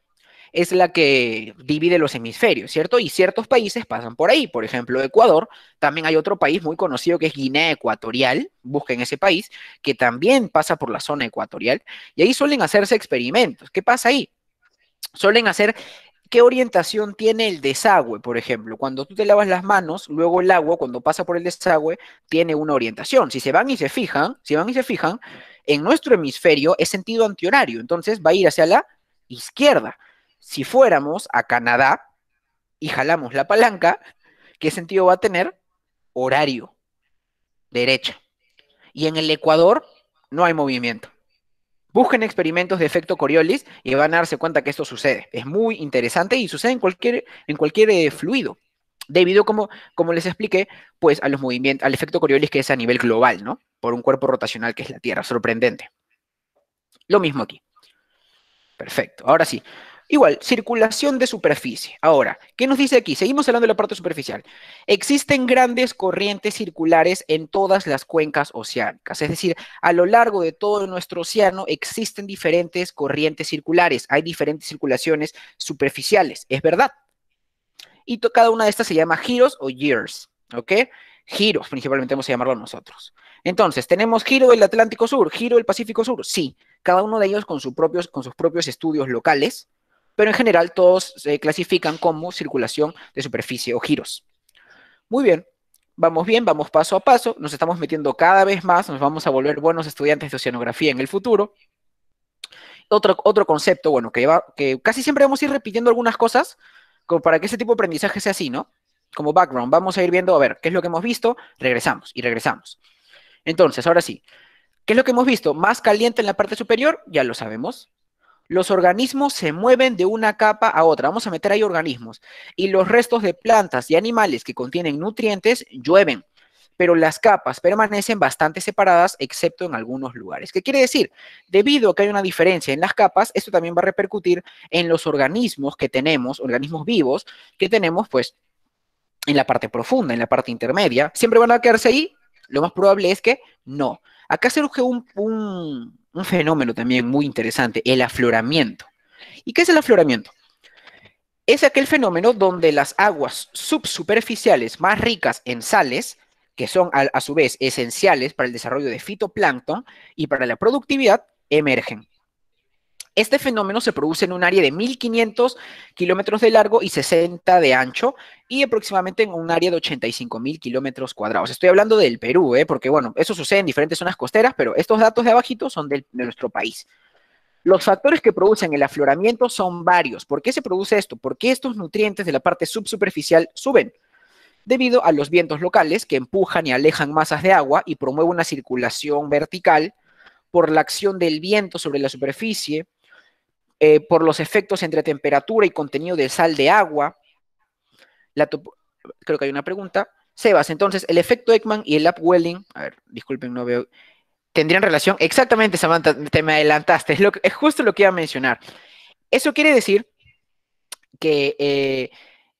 es la que divide los hemisferios, ¿cierto? Y ciertos países pasan por ahí. Por ejemplo, Ecuador. También hay otro país muy conocido que es Guinea Ecuatorial. Busquen ese país, que también pasa por la zona ecuatorial. Y ahí suelen hacerse experimentos. ¿Qué pasa ahí? Suelen hacer ¿Qué orientación tiene el desagüe, por ejemplo? Cuando tú te lavas las manos, luego el agua, cuando pasa por el desagüe, tiene una orientación. Si se van y se fijan, si van y se fijan, en nuestro hemisferio es sentido antihorario, entonces va a ir hacia la izquierda si fuéramos a Canadá y jalamos la palanca, ¿qué sentido va a tener? Horario, derecha. Y en el Ecuador no hay movimiento. Busquen experimentos de efecto Coriolis y van a darse cuenta que esto sucede. Es muy interesante y sucede en cualquier, en cualquier eh, fluido. Debido, como, como les expliqué, pues a los movimientos, al efecto Coriolis que es a nivel global, ¿no? Por un cuerpo rotacional que es la Tierra, sorprendente. Lo mismo aquí. Perfecto. Ahora sí, Igual, circulación de superficie. Ahora, ¿qué nos dice aquí? Seguimos hablando de la parte superficial. Existen grandes corrientes circulares en todas las cuencas oceánicas. Es decir, a lo largo de todo nuestro océano existen diferentes corrientes circulares. Hay diferentes circulaciones superficiales. Es verdad. Y cada una de estas se llama giros o years. ¿Ok? Giros, principalmente vamos a llamarlo nosotros. Entonces, tenemos giro del Atlántico Sur, giro del Pacífico Sur. Sí, cada uno de ellos con, propios, con sus propios estudios locales pero en general todos se clasifican como circulación de superficie o giros. Muy bien, vamos bien, vamos paso a paso, nos estamos metiendo cada vez más, nos vamos a volver buenos estudiantes de oceanografía en el futuro. Otro, otro concepto, bueno, que, que casi siempre vamos a ir repitiendo algunas cosas, como para que ese tipo de aprendizaje sea así, ¿no? Como background, vamos a ir viendo, a ver, ¿qué es lo que hemos visto? Regresamos y regresamos. Entonces, ahora sí, ¿qué es lo que hemos visto? Más caliente en la parte superior, ya lo sabemos los organismos se mueven de una capa a otra. Vamos a meter ahí organismos. Y los restos de plantas y animales que contienen nutrientes llueven. Pero las capas permanecen bastante separadas, excepto en algunos lugares. ¿Qué quiere decir? Debido a que hay una diferencia en las capas, esto también va a repercutir en los organismos que tenemos, organismos vivos, que tenemos, pues, en la parte profunda, en la parte intermedia. ¿Siempre van a quedarse ahí? Lo más probable es que no. Acá surge un, un un fenómeno también muy interesante, el afloramiento. ¿Y qué es el afloramiento? Es aquel fenómeno donde las aguas subsuperficiales más ricas en sales, que son a, su vez esenciales para el desarrollo de fitoplancton y para la productividad, emergen. Este fenómeno se produce en un área de 1500 kilómetros de largo y 60 de ancho y aproximadamente en un área de 85.000 kilómetros cuadrados. Estoy hablando del Perú, ¿eh? porque bueno, eso sucede en diferentes zonas costeras, pero estos datos de abajito son de nuestro país. Los factores que producen el afloramiento son varios. ¿Por qué se produce esto? Porque estos nutrientes de la parte subsuperficial suben debido a los vientos locales que empujan y alejan masas de agua y promueven una circulación vertical por la acción del viento sobre la superficie, eh, por los efectos entre temperatura y contenido de sal de agua. Creo que hay una pregunta. Sebas, entonces, el efecto Ekman y el upwelling, a ver, disculpen, no veo, tendrían relación. Exactamente, Samantha, te me adelantaste, es, justo lo que iba a mencionar. Eso quiere decir que eh,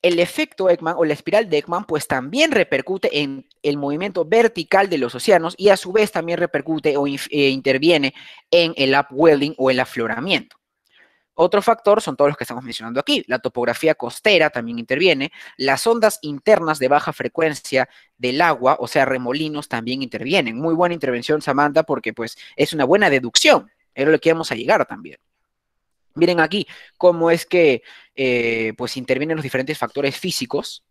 el efecto Ekman o la espiral de Ekman pues también repercute en el movimiento vertical de los océanos y a su vez también repercute o eh, interviene en el upwelling o el afloramiento. Otro factor son todos los que estamos mencionando aquí. La topografía costera también interviene. Las ondas internas de baja frecuencia del agua, o sea, remolinos, también intervienen. Muy buena intervención, Samantha, porque pues es una buena deducción. Era lo que íbamos a llegar también. Miren aquí cómo es que eh, pues intervienen los diferentes factores físicos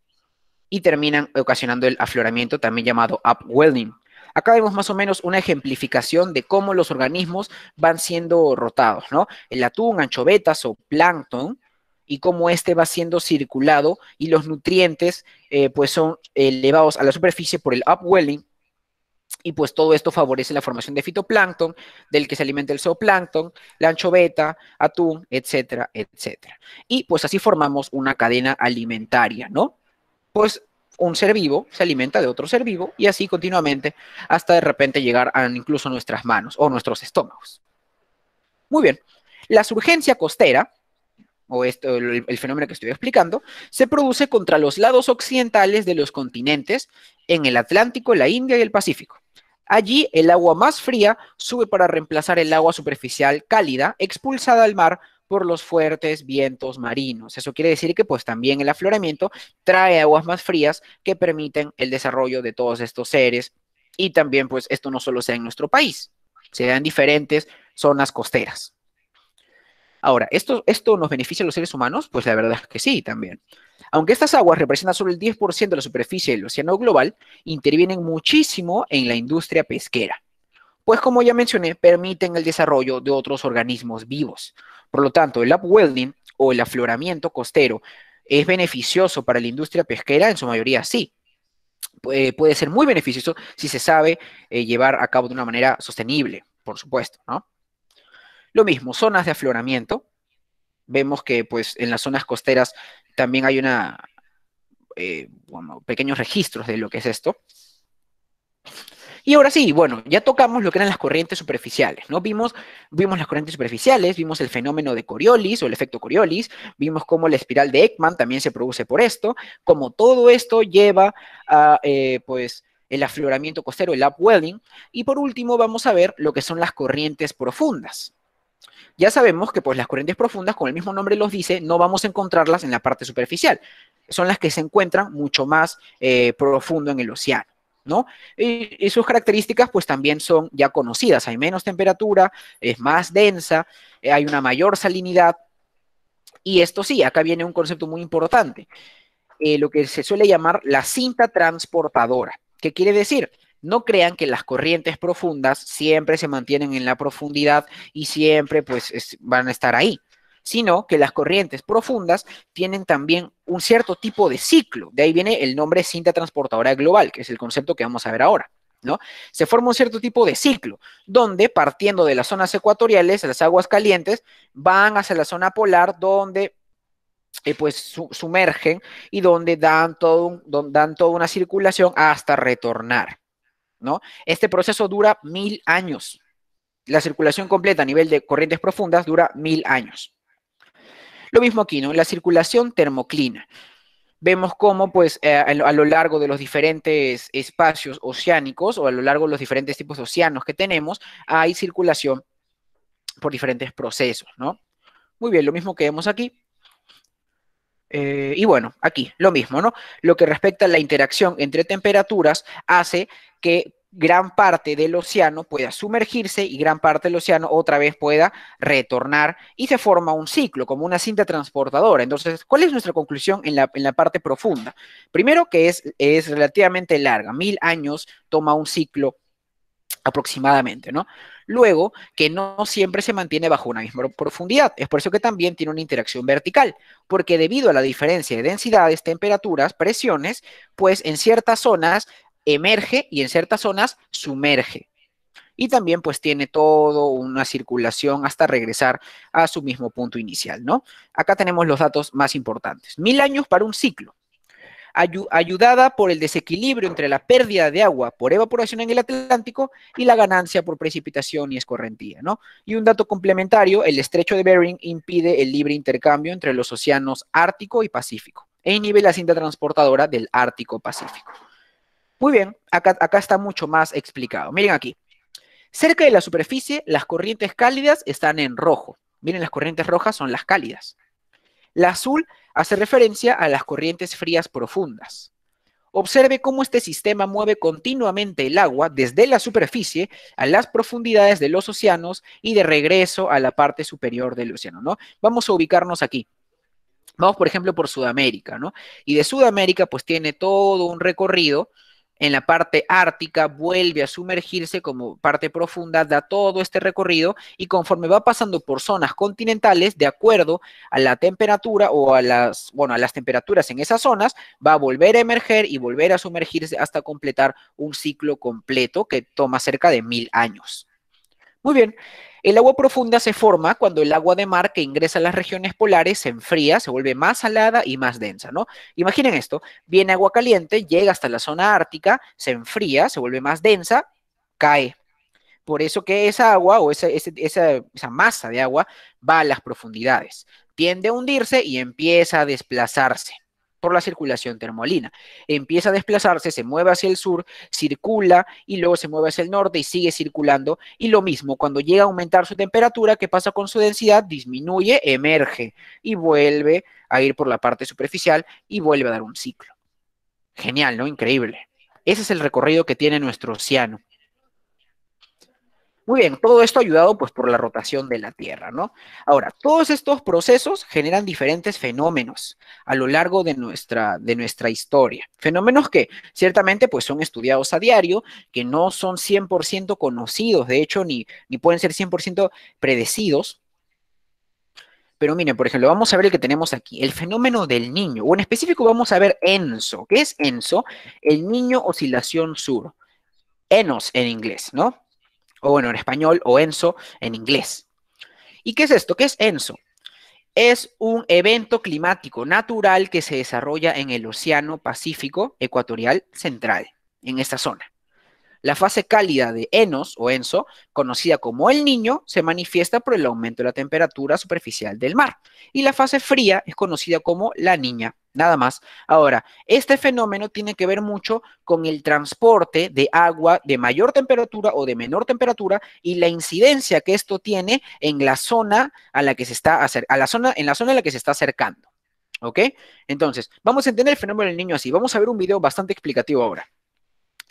y terminan ocasionando el afloramiento, también llamado upwelling. Acá vemos más o menos una ejemplificación de cómo los organismos van siendo rotados, ¿no? El atún, anchovetas o plancton, y cómo este va siendo circulado y los nutrientes eh, pues son elevados a la superficie por el upwelling y pues todo esto favorece la formación de fitoplancton, del que se alimenta el zooplancton, la anchoveta, atún, etcétera, etcétera. Y pues así formamos una cadena alimentaria, ¿no? Pues un ser vivo se alimenta de otro ser vivo y así continuamente hasta de repente llegar a incluso nuestras manos o nuestros estómagos. Muy bien, la surgencia costera, o esto, el, el, fenómeno que estoy explicando, se produce contra los lados occidentales de los continentes en el Atlántico, la India y el Pacífico. Allí el agua más fría sube para reemplazar el agua superficial cálida expulsada al mar por los fuertes vientos marinos. Eso quiere decir que pues también el afloramiento trae aguas más frías que permiten el desarrollo de todos estos seres y también pues esto no solo sea en nuestro país, se da en diferentes zonas costeras. Ahora, ¿esto, ¿esto nos beneficia a los seres humanos? Pues la verdad es que sí, también. Aunque estas aguas representan solo el 10% de la superficie del océano global, intervienen muchísimo en la industria pesquera pues como ya mencioné, permiten el desarrollo de otros organismos vivos. Por lo tanto, el upwelling o el afloramiento costero es beneficioso para la industria pesquera, en su mayoría sí. Puede, ser muy beneficioso si se sabe eh, llevar a cabo de una manera sostenible, por supuesto, ¿no? Lo mismo, zonas de afloramiento. Vemos que pues en las zonas costeras también hay una, eh, pequeños registros de lo que es esto. Y ahora sí, bueno, ya tocamos lo que eran las corrientes superficiales, ¿no? Vimos, vimos las corrientes superficiales, vimos el fenómeno de Coriolis o el efecto Coriolis, vimos cómo la espiral de Ekman también se produce por esto, como todo esto lleva a, eh, pues, el afloramiento costero, el upwelling, y por último vamos a ver lo que son las corrientes profundas. Ya sabemos que pues las corrientes profundas, como el mismo nombre los dice, no vamos a encontrarlas en la parte superficial. Son las que se encuentran mucho más eh, profundo en el océano. ¿No? Y, sus características pues también son ya conocidas, hay menos temperatura, es más densa, eh, hay una mayor salinidad, y esto sí, acá viene un concepto muy importante, eh, lo que se suele llamar la cinta transportadora. ¿Qué quiere decir? No crean que las corrientes profundas siempre se mantienen en la profundidad y siempre pues van a estar ahí sino que las corrientes profundas tienen también un cierto tipo de ciclo. De ahí viene el nombre cinta transportadora global, que es el concepto que vamos a ver ahora. ¿no? Se forma un cierto tipo de ciclo, donde partiendo de las zonas ecuatoriales, las aguas calientes van hacia la zona polar, donde eh, pues sumergen y donde dan, todo dan toda una circulación hasta retornar. ¿no? Este proceso dura mil años. La circulación completa a nivel de corrientes profundas dura mil años. Lo mismo aquí, ¿no? La circulación termoclina. Vemos cómo, pues, eh, a, lo largo de los diferentes espacios oceánicos o a lo largo de los diferentes tipos de océanos que tenemos, hay circulación por diferentes procesos, ¿no? Muy bien, lo mismo que vemos aquí. Eh, y bueno, aquí lo mismo, ¿no? Lo que respecta a la interacción entre temperaturas hace que gran parte del océano pueda sumergirse y gran parte del océano otra vez pueda retornar y se forma un ciclo, como una cinta transportadora. Entonces, ¿cuál es nuestra conclusión en la, parte profunda? Primero que es, es relativamente larga, mil años toma un ciclo aproximadamente, ¿no? Luego, que no siempre se mantiene bajo una misma profundidad. Es por eso que también tiene una interacción vertical, porque debido a la diferencia de densidades, temperaturas, presiones, pues en ciertas zonas emerge y en ciertas zonas sumerge. Y también pues tiene todo una circulación hasta regresar a su mismo punto inicial, ¿no? Acá tenemos los datos más importantes. Mil años para un ciclo. ayudada por el desequilibrio entre la pérdida de agua por evaporación en el Atlántico y la ganancia por precipitación y escorrentía, ¿no? Y un dato complementario, el estrecho de Bering impide el libre intercambio entre los océanos Ártico y Pacífico e inhibe la cinta transportadora del Ártico-Pacífico. Muy bien, acá, acá está mucho más explicado. Miren aquí. Cerca de la superficie, las corrientes cálidas están en rojo. Miren, las corrientes rojas son las cálidas. La azul hace referencia a las corrientes frías profundas. Observe cómo este sistema mueve continuamente el agua desde la superficie a las profundidades de los océanos y de regreso a la parte superior del océano, ¿no? Vamos a ubicarnos aquí. Vamos, por ejemplo, por Sudamérica, ¿no? Y de Sudamérica, pues tiene todo un recorrido en la parte ártica vuelve a sumergirse como parte profunda, da todo este recorrido y conforme va pasando por zonas continentales, de acuerdo a la temperatura o a las, bueno, a las temperaturas en esas zonas, va a volver a emerger y volver a sumergirse hasta completar un ciclo completo que toma cerca de mil años. Muy bien. El agua profunda se forma cuando el agua de mar que ingresa a las regiones polares se enfría, se vuelve más salada y más densa, ¿no? Imaginen esto, viene agua caliente, llega hasta la zona ártica, se enfría, se vuelve más densa, cae. Por eso que esa agua o esa, esa masa de agua va a las profundidades, tiende a hundirse y empieza a desplazarse por la circulación termolina. Empieza a desplazarse, se mueve hacia el sur, circula y luego se mueve hacia el norte y sigue circulando. Y lo mismo, cuando llega a aumentar su temperatura, ¿qué pasa con su densidad? Disminuye, emerge y vuelve a ir por la parte superficial y vuelve a dar un ciclo. Genial, ¿no? Increíble. Ese es el recorrido que tiene nuestro océano. Muy bien, todo esto ayudado pues por la rotación de la Tierra, ¿no? Ahora, todos estos procesos generan diferentes fenómenos a lo largo de nuestra, de nuestra historia. Fenómenos que ciertamente pues son estudiados a diario, que no son 100% conocidos, de hecho, ni, ni pueden ser 100% predecidos. Pero miren, por ejemplo, vamos a ver el que tenemos aquí, el fenómeno del niño, o en específico vamos a ver ENSO. ¿Qué es ENSO? El niño oscilación sur. ENOS en inglés, ¿no? O bueno, en español, o ENSO en inglés. ¿Y qué es esto? ¿Qué es ENSO? es un evento climático natural que se desarrolla en el Océano Pacífico Ecuatorial Central, en esta zona. La fase cálida de Enos o Enso, conocida como el niño, se manifiesta por el aumento de la temperatura superficial del mar. Y la fase fría es conocida como la niña, nada más. Ahora, este fenómeno tiene que ver mucho con el transporte de agua de mayor temperatura o de menor temperatura y la incidencia que esto tiene en la zona a la que se está a la zona en la zona en la que se está acercando. ¿Ok? Entonces, vamos a entender el fenómeno del niño así. Vamos a ver un video bastante explicativo ahora.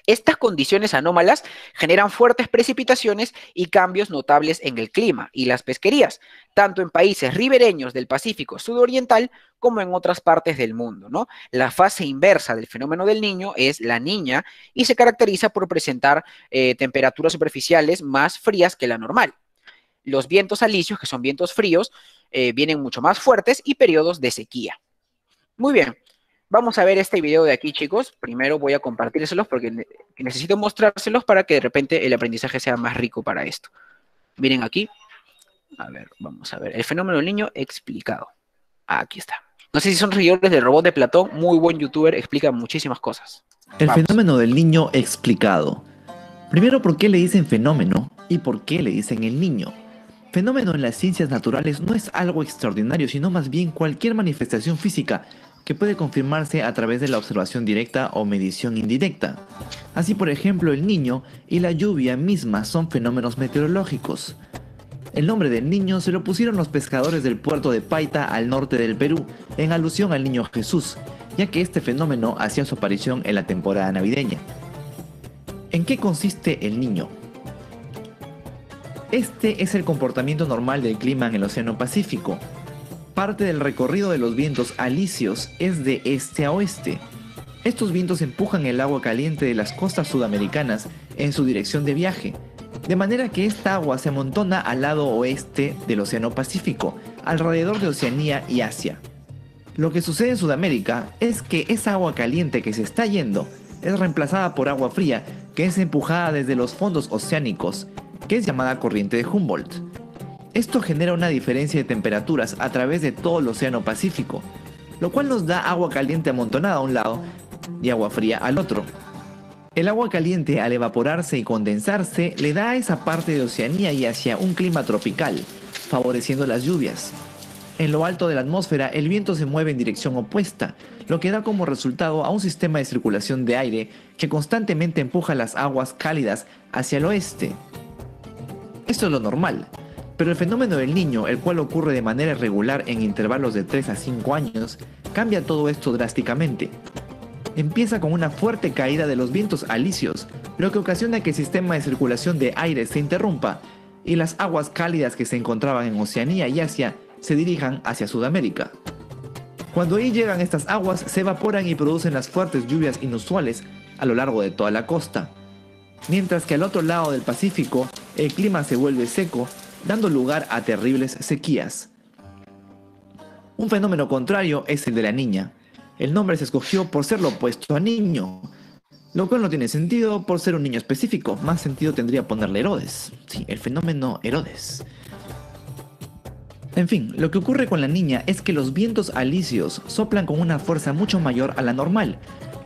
Estas condiciones anómalas generan fuertes precipitaciones y cambios notables en el clima y las pesquerías, tanto en países ribereños del Pacífico sudoriental como en otras partes del mundo. ¿no? La fase inversa del fenómeno del niño es la niña y se caracteriza por presentar eh, temperaturas superficiales más frías que la normal. Los vientos alisios, que son vientos fríos, eh, vienen mucho más fuertes y periodos de sequía. Muy bien, Vamos a ver este video de aquí, chicos. Primero voy a compartírselos porque necesito mostrárselos para que de repente el aprendizaje sea más rico para esto. Miren aquí. A ver, vamos a ver. El fenómeno del niño explicado. Aquí está. No sé si son seguidores del robot de Platón. Muy buen youtuber. Explica muchísimas cosas. El fenómeno del niño explicado. Primero, ¿por qué le dicen fenómeno? ¿Y por qué le dicen el niño? Fenómeno en las ciencias naturales no es algo extraordinario, sino más bien cualquier manifestación física que puede confirmarse a través de la observación directa o medición indirecta. Así por ejemplo el niño y la lluvia misma son fenómenos meteorológicos. El nombre del niño se lo pusieron los pescadores del puerto de Paita al norte del Perú en alusión al niño Jesús, ya que este fenómeno hacía su aparición en la temporada navideña. ¿En qué consiste el niño? Este es el comportamiento normal del clima en el Océano Pacífico, Parte del recorrido de los vientos alisios es de este a oeste. Estos vientos empujan el agua caliente de las costas sudamericanas en su dirección de viaje, de manera que esta agua se amontona al lado oeste del Océano Pacífico, alrededor de Oceanía y Asia. Lo que sucede en Sudamérica es que esa agua caliente que se está yendo es reemplazada por agua fría que es empujada desde los fondos oceánicos, que es llamada corriente de Humboldt. Esto genera una diferencia de temperaturas a través de todo el Océano Pacífico, lo cual nos da agua caliente amontonada a un lado y agua fría al otro. El agua caliente al evaporarse y condensarse le da a esa parte de Oceanía y hacia un clima tropical, favoreciendo las lluvias. En lo alto de la atmósfera el viento se mueve en dirección opuesta, lo que da como resultado a un sistema de circulación de aire que constantemente empuja las aguas cálidas hacia el oeste. Esto es lo normal, pero el fenómeno del niño, el cual ocurre de manera regular en intervalos de 3 a 5 años, cambia todo esto drásticamente. Empieza con una fuerte caída de los vientos alisios, lo que ocasiona que el sistema de circulación de aire se interrumpa y las aguas cálidas que se encontraban en Oceanía y Asia se dirijan hacia Sudamérica. Cuando ahí llegan estas aguas se evaporan y producen las fuertes lluvias inusuales a lo largo de toda la costa. Mientras que al otro lado del Pacífico el clima se vuelve seco dando lugar a terribles sequías. Un fenómeno contrario es el de la niña. El nombre se escogió por ser lo opuesto a niño, lo cual no tiene sentido por ser un niño específico. Más sentido tendría ponerle Herodes. Sí, el fenómeno Herodes. En fin, lo que ocurre con la niña es que los vientos alisios soplan con una fuerza mucho mayor a la normal,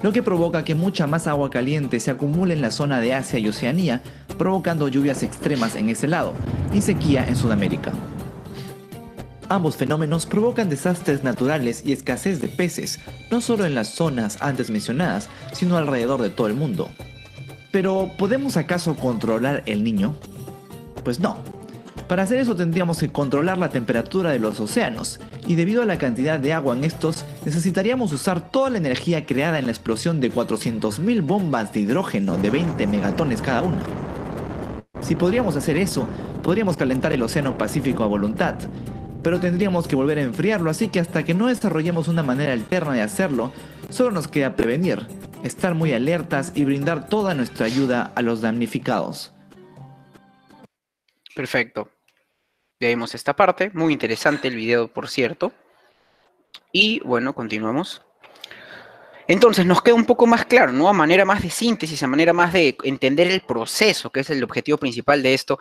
lo que provoca que mucha más agua caliente se acumule en la zona de Asia y Oceanía, provocando lluvias extremas en ese lado y sequía en Sudamérica. Ambos fenómenos provocan desastres naturales y escasez de peces, no solo en las zonas antes mencionadas, sino alrededor de todo el mundo. Pero, ¿podemos acaso controlar el niño? Pues no, para hacer eso tendríamos que controlar la temperatura de los océanos, y debido a la cantidad de agua en estos, necesitaríamos usar toda la energía creada en la explosión de 400.000 bombas de hidrógeno de 20 megatones cada una. Si podríamos hacer eso, podríamos calentar el Océano Pacífico a voluntad, pero tendríamos que volver a enfriarlo, así que hasta que no desarrollemos una manera alterna de hacerlo, solo nos queda prevenir, estar muy alertas y brindar toda nuestra ayuda a los damnificados. Perfecto. Vimos esta parte, muy interesante el video, por cierto. Y bueno, continuamos. Entonces nos queda un poco más claro, ¿no? A manera más de síntesis, a manera más de entender el proceso, que es el objetivo principal de esto,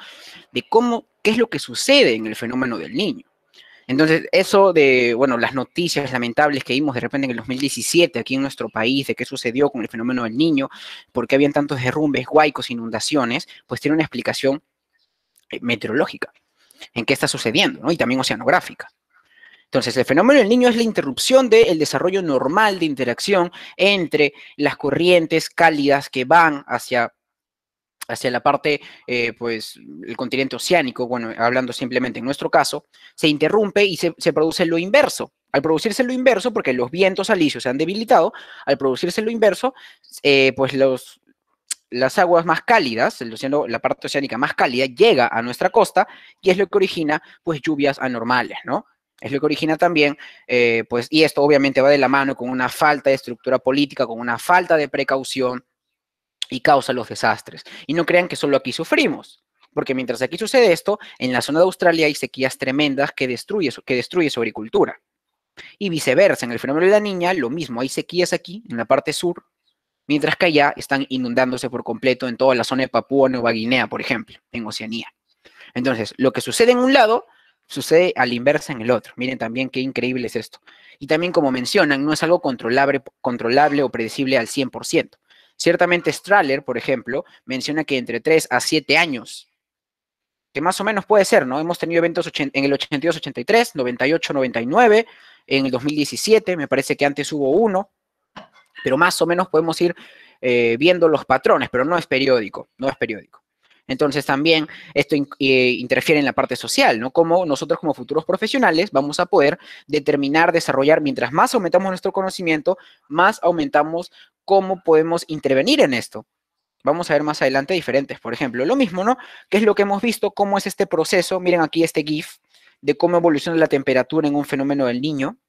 de cómo, qué es lo que sucede en el fenómeno del niño. Entonces, eso de, bueno, las noticias lamentables que vimos de repente en el 2017 aquí en nuestro país, de qué sucedió con el fenómeno del niño, por qué habían tantos derrumbes, huaicos, inundaciones, pues tiene una explicación eh, meteorológica en qué está sucediendo, ¿no? Y también oceanográfica. Entonces, el fenómeno del niño es la interrupción del desarrollo normal de interacción entre las corrientes cálidas que van hacia hacia la parte, eh, pues, el continente oceánico, bueno, hablando simplemente en nuestro caso, se interrumpe y se, produce lo inverso. Al producirse lo inverso, porque los vientos alisios se han debilitado, al producirse lo inverso, eh, pues los, las aguas más cálidas, el océano, la parte oceánica más cálida, llega a nuestra costa y es lo que origina, pues, lluvias anormales, ¿no? Es lo que origina también, eh, pues, y esto obviamente va de la mano con una falta de estructura política, con una falta de precaución, y causa los desastres. Y no crean que solo aquí sufrimos, porque mientras aquí sucede esto, en la zona de Australia hay sequías tremendas que destruye, que destruye su agricultura. Y viceversa, en el fenómeno de la niña, lo mismo, hay sequías aquí, en la parte sur, mientras que allá están inundándose por completo en toda la zona de Papúa Nueva Guinea, por ejemplo, en Oceanía. Entonces, lo que sucede en un lado, sucede a la inversa en el otro. Miren también qué increíble es esto. Y también, como mencionan, no es algo controlable, controlable o predecible al 100%. Ciertamente Strahler, por ejemplo, menciona que entre 3 a 7 años, que más o menos puede ser, ¿no? Hemos tenido eventos en el 82-83, 98-99, en el 2017, me parece que antes hubo uno, pero más o menos podemos ir eh, viendo los patrones, pero no es periódico, no es periódico. Entonces también esto eh, interfiere en la parte social, ¿no? Como nosotros como futuros profesionales vamos a poder determinar, desarrollar, mientras más aumentamos nuestro conocimiento, más aumentamos cómo podemos intervenir en esto. Vamos a ver más adelante diferentes, por ejemplo. Lo mismo, ¿no? ¿Qué es lo que hemos visto? ¿Cómo es este proceso? Miren aquí este GIF de cómo evoluciona la temperatura en un fenómeno del niño.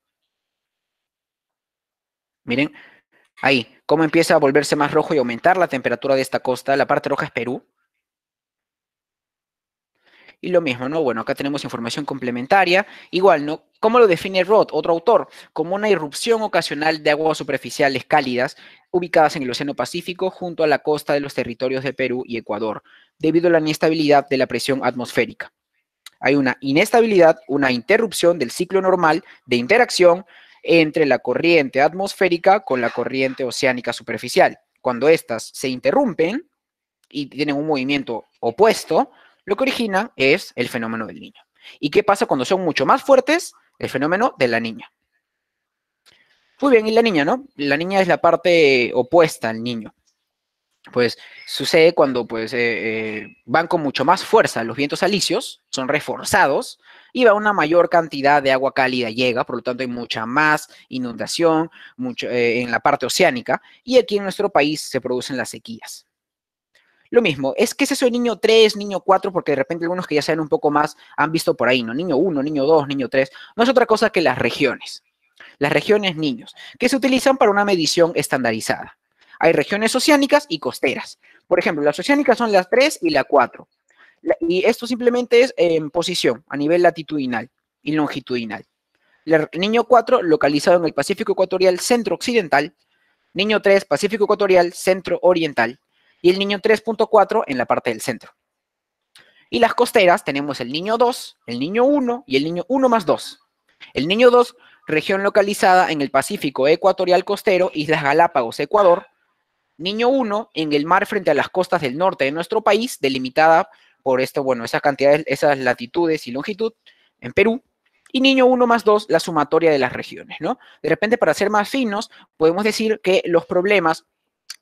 Miren, ahí, cómo empieza a volverse más rojo y aumentar la temperatura de esta costa. La parte roja es Perú. Y lo mismo, ¿no? Bueno, acá tenemos información complementaria. Igual, ¿no? ¿Cómo lo define Roth, otro autor? Como una irrupción ocasional de aguas superficiales cálidas ubicadas en el Océano Pacífico junto a la costa de los territorios de Perú y Ecuador, debido a la inestabilidad de la presión atmosférica. Hay una inestabilidad, una interrupción del ciclo normal de interacción entre la corriente atmosférica con la corriente oceánica superficial. Cuando éstas se interrumpen y tienen un movimiento opuesto, lo que origina es el fenómeno del niño. ¿Y qué pasa cuando son mucho más fuertes? El fenómeno de la niña. Muy bien, y la niña, ¿no? La niña es la parte opuesta al niño. Pues sucede cuando pues, eh, eh, van con mucho más fuerza los vientos alisios, son reforzados, y va una mayor cantidad de agua cálida llega, por lo tanto hay mucha más inundación mucho, eh, en la parte oceánica, y aquí en nuestro país se producen las sequías. Lo mismo, es que es eso de niño 3, niño 4, porque de repente algunos que ya saben un poco más han visto por ahí, ¿no? Niño 1, niño 2, niño 3. No es otra cosa que las regiones. Las regiones niños, que se utilizan para una medición estandarizada. Hay regiones oceánicas y costeras. Por ejemplo, las oceánicas son las 3 y la 4. y esto simplemente es en posición, a nivel latitudinal y longitudinal. El niño 4, localizado en el Pacífico Ecuatorial Centro-Occidental. Niño 3, Pacífico Ecuatorial Centro-Oriental y el niño 3.4 en la parte del centro. Y las costeras tenemos el niño 2, el niño 1 y el niño 1 más 2. El niño 2, región localizada en el Pacífico Ecuatorial Costero, Islas Galápagos, Ecuador. Niño 1 en el mar frente a las costas del norte de nuestro país, delimitada por esto, bueno, esas cantidades, esas latitudes y longitud en Perú. Y niño 1 más 2, la sumatoria de las regiones, ¿no? De repente, para ser más finos, podemos decir que los problemas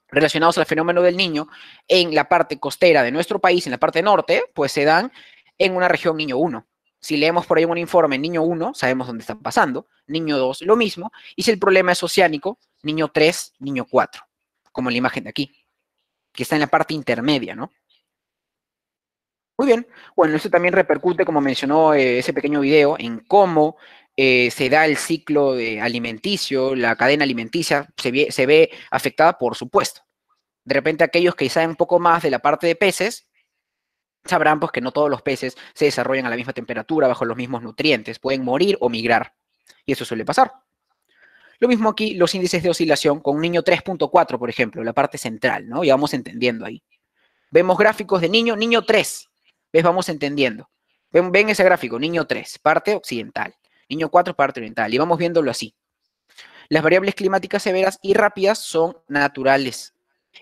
relacionados al fenómeno del niño en la parte costera de nuestro país, en la parte norte, pues se dan en una región niño 1. Si leemos por ahí un informe niño 1, sabemos dónde están pasando, niño 2, lo mismo, y si el problema es oceánico, niño 3, niño 4, como la imagen de aquí, que está en la parte intermedia, ¿no? Muy bien, bueno, esto también repercute, como mencionó eh, ese pequeño video, en cómo eh, se da el ciclo alimenticio, la cadena alimenticia se se ve afectada, por supuesto. De repente aquellos que saben un poco más de la parte de peces, sabrán pues que no todos los peces se desarrollan a la misma temperatura, bajo los mismos nutrientes, pueden morir o migrar. Y eso suele pasar. Lo mismo aquí, los índices de oscilación con un niño 3.4, por ejemplo, la parte central, ¿no? Ya vamos entendiendo ahí. Vemos gráficos de niño, niño 3. ¿Ves? Vamos entendiendo. Ven, ven ese gráfico, niño 3, parte occidental. Niño 4, parte oriental. Y vamos viéndolo así. Las variables climáticas severas y rápidas son naturales.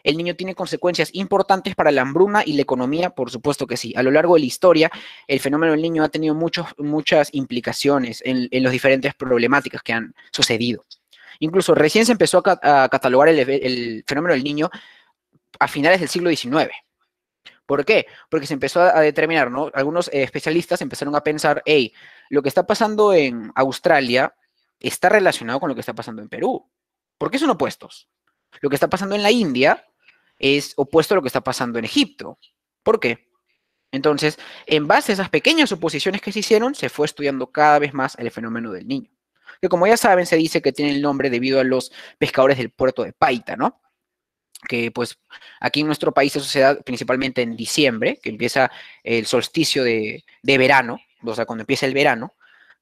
El niño tiene consecuencias importantes para la hambruna y la economía, por supuesto que sí. A lo largo de la historia, el fenómeno del niño ha tenido muchos, muchas implicaciones en, las diferentes problemáticas que han sucedido. Incluso recién se empezó a, catalogar el, fenómeno del niño a finales del siglo XIX. ¿Por qué? Porque se empezó a, determinar, ¿no? Algunos eh, especialistas empezaron a pensar, hey, lo que está pasando en Australia está relacionado con lo que está pasando en Perú. ¿Por qué son opuestos? Lo que está pasando en la India es opuesto a lo que está pasando en Egipto. ¿Por qué? Entonces, en base a esas pequeñas oposiciones que se hicieron, se fue estudiando cada vez más el fenómeno del niño. Que como ya saben, se dice que tiene el nombre debido a los pescadores del puerto de Paita, ¿no? Que pues aquí en nuestro país eso se da principalmente en diciembre, que empieza el solsticio de, de verano, o sea, cuando empieza el verano,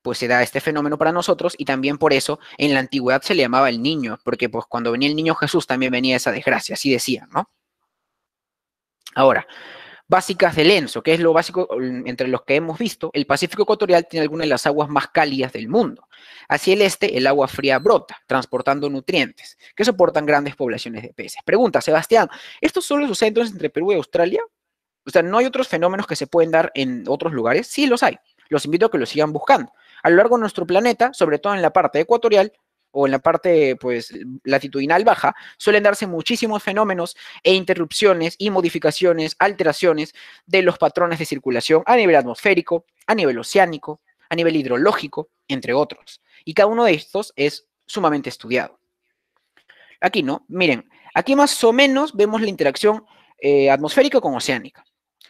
pues se da este fenómeno para nosotros y también por eso en la antigüedad se le llamaba el niño, porque pues cuando venía el niño Jesús también venía esa desgracia, así decían, ¿no? Ahora, básicas del Enso, que es lo básico entre los que hemos visto, el Pacífico Ecuatorial tiene algunas de las aguas más cálidas del mundo. Hacia el este, el agua fría brota, transportando nutrientes, que soportan grandes poblaciones de peces. Pregunta, Sebastián, ¿esto solo sucede entonces entre Perú y Australia? O sea, ¿no hay otros fenómenos que se pueden dar en otros lugares? Sí, los hay. Los invito a que los sigan buscando. A lo largo de nuestro planeta, sobre todo en la parte ecuatorial o en la parte pues latitudinal baja, suelen darse muchísimos fenómenos e interrupciones y modificaciones, alteraciones de los patrones de circulación a nivel atmosférico, a nivel oceánico, a nivel hidrológico, entre otros. Y cada uno de estos es sumamente estudiado. Aquí, ¿no? Miren, aquí más o menos vemos la interacción eh, atmosférica con oceánica.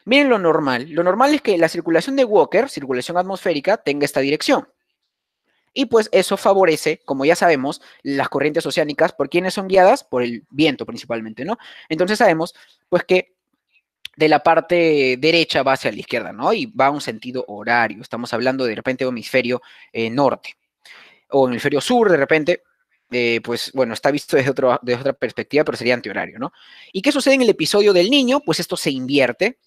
Miren lo normal. Lo normal es que la circulación de Walker, circulación atmosférica, tenga esta dirección. Y pues eso favorece, como ya sabemos, las corrientes oceánicas, ¿por quiénes son guiadas? Por el viento principalmente, ¿no? Entonces sabemos, pues que de la parte derecha va hacia la izquierda, ¿no? Y va a un sentido horario. Estamos hablando de repente de hemisferio eh, norte. O hemisferio sur, de repente, eh, pues bueno, está visto desde, desde otra perspectiva, pero sería antihorario, ¿no? ¿Y qué sucede en el episodio del niño? Pues esto se invierte,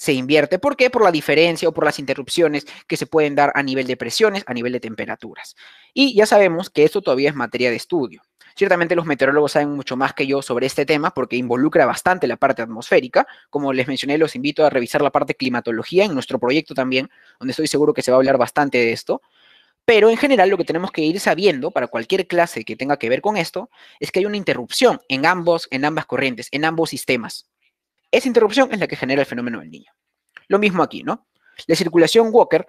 se invierte. ¿Por qué? Por la diferencia o por las interrupciones que se pueden dar a nivel de presiones, a nivel de temperaturas. Y ya sabemos que esto todavía es materia de estudio. Ciertamente los meteorólogos saben mucho más que yo sobre este tema porque involucra bastante la parte atmosférica. Como les mencioné, los invito a revisar la parte climatología en nuestro proyecto también, donde estoy seguro que se va a hablar bastante de esto. Pero en general lo que tenemos que ir sabiendo para cualquier clase que tenga que ver con esto es que hay una interrupción en ambos, en ambas corrientes, en ambos sistemas. Esa interrupción es la que genera el fenómeno del niño. Lo mismo aquí, ¿no? La circulación Walker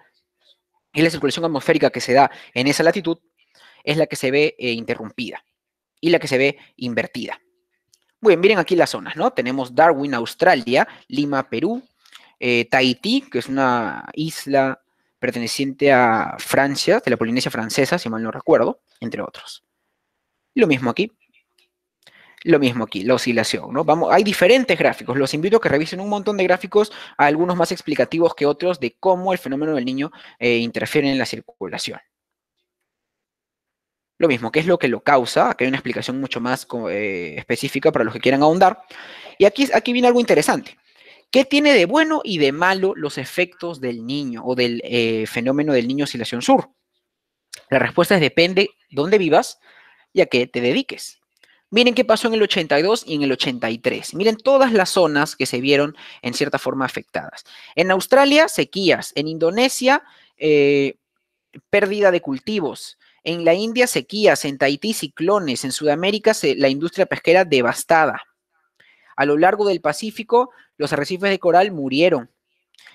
y la circulación atmosférica que se da en esa latitud es la que se ve eh, interrumpida y la que se ve invertida. Bien, miren aquí las zonas, ¿no? Tenemos Darwin, Australia, Lima, Perú, eh, Tahití, que es una isla perteneciente a Francia, de la Polinesia francesa, si mal no recuerdo, entre otros. Lo mismo aquí, lo mismo aquí, la oscilación, ¿no? Vamos, hay diferentes gráficos. Los invito a que revisen un montón de gráficos, algunos más explicativos que otros, de cómo el fenómeno del niño eh, interfiere en la circulación. Lo mismo, ¿qué es lo que lo causa? Aquí hay una explicación mucho más eh, específica para los que quieran ahondar. Y aquí, aquí viene algo interesante. ¿Qué tiene de bueno y de malo los efectos del niño o del eh, fenómeno del niño oscilación sur? La respuesta es depende dónde vivas y a qué te dediques. Miren qué pasó en el 82 y en el 83. Miren todas las zonas que se vieron en cierta forma afectadas. En Australia, sequías. En Indonesia, eh, pérdida de cultivos. En la India, sequías. En Tahití, ciclones. En Sudamérica, la industria pesquera devastada. A lo largo del Pacífico, los arrecifes de coral murieron.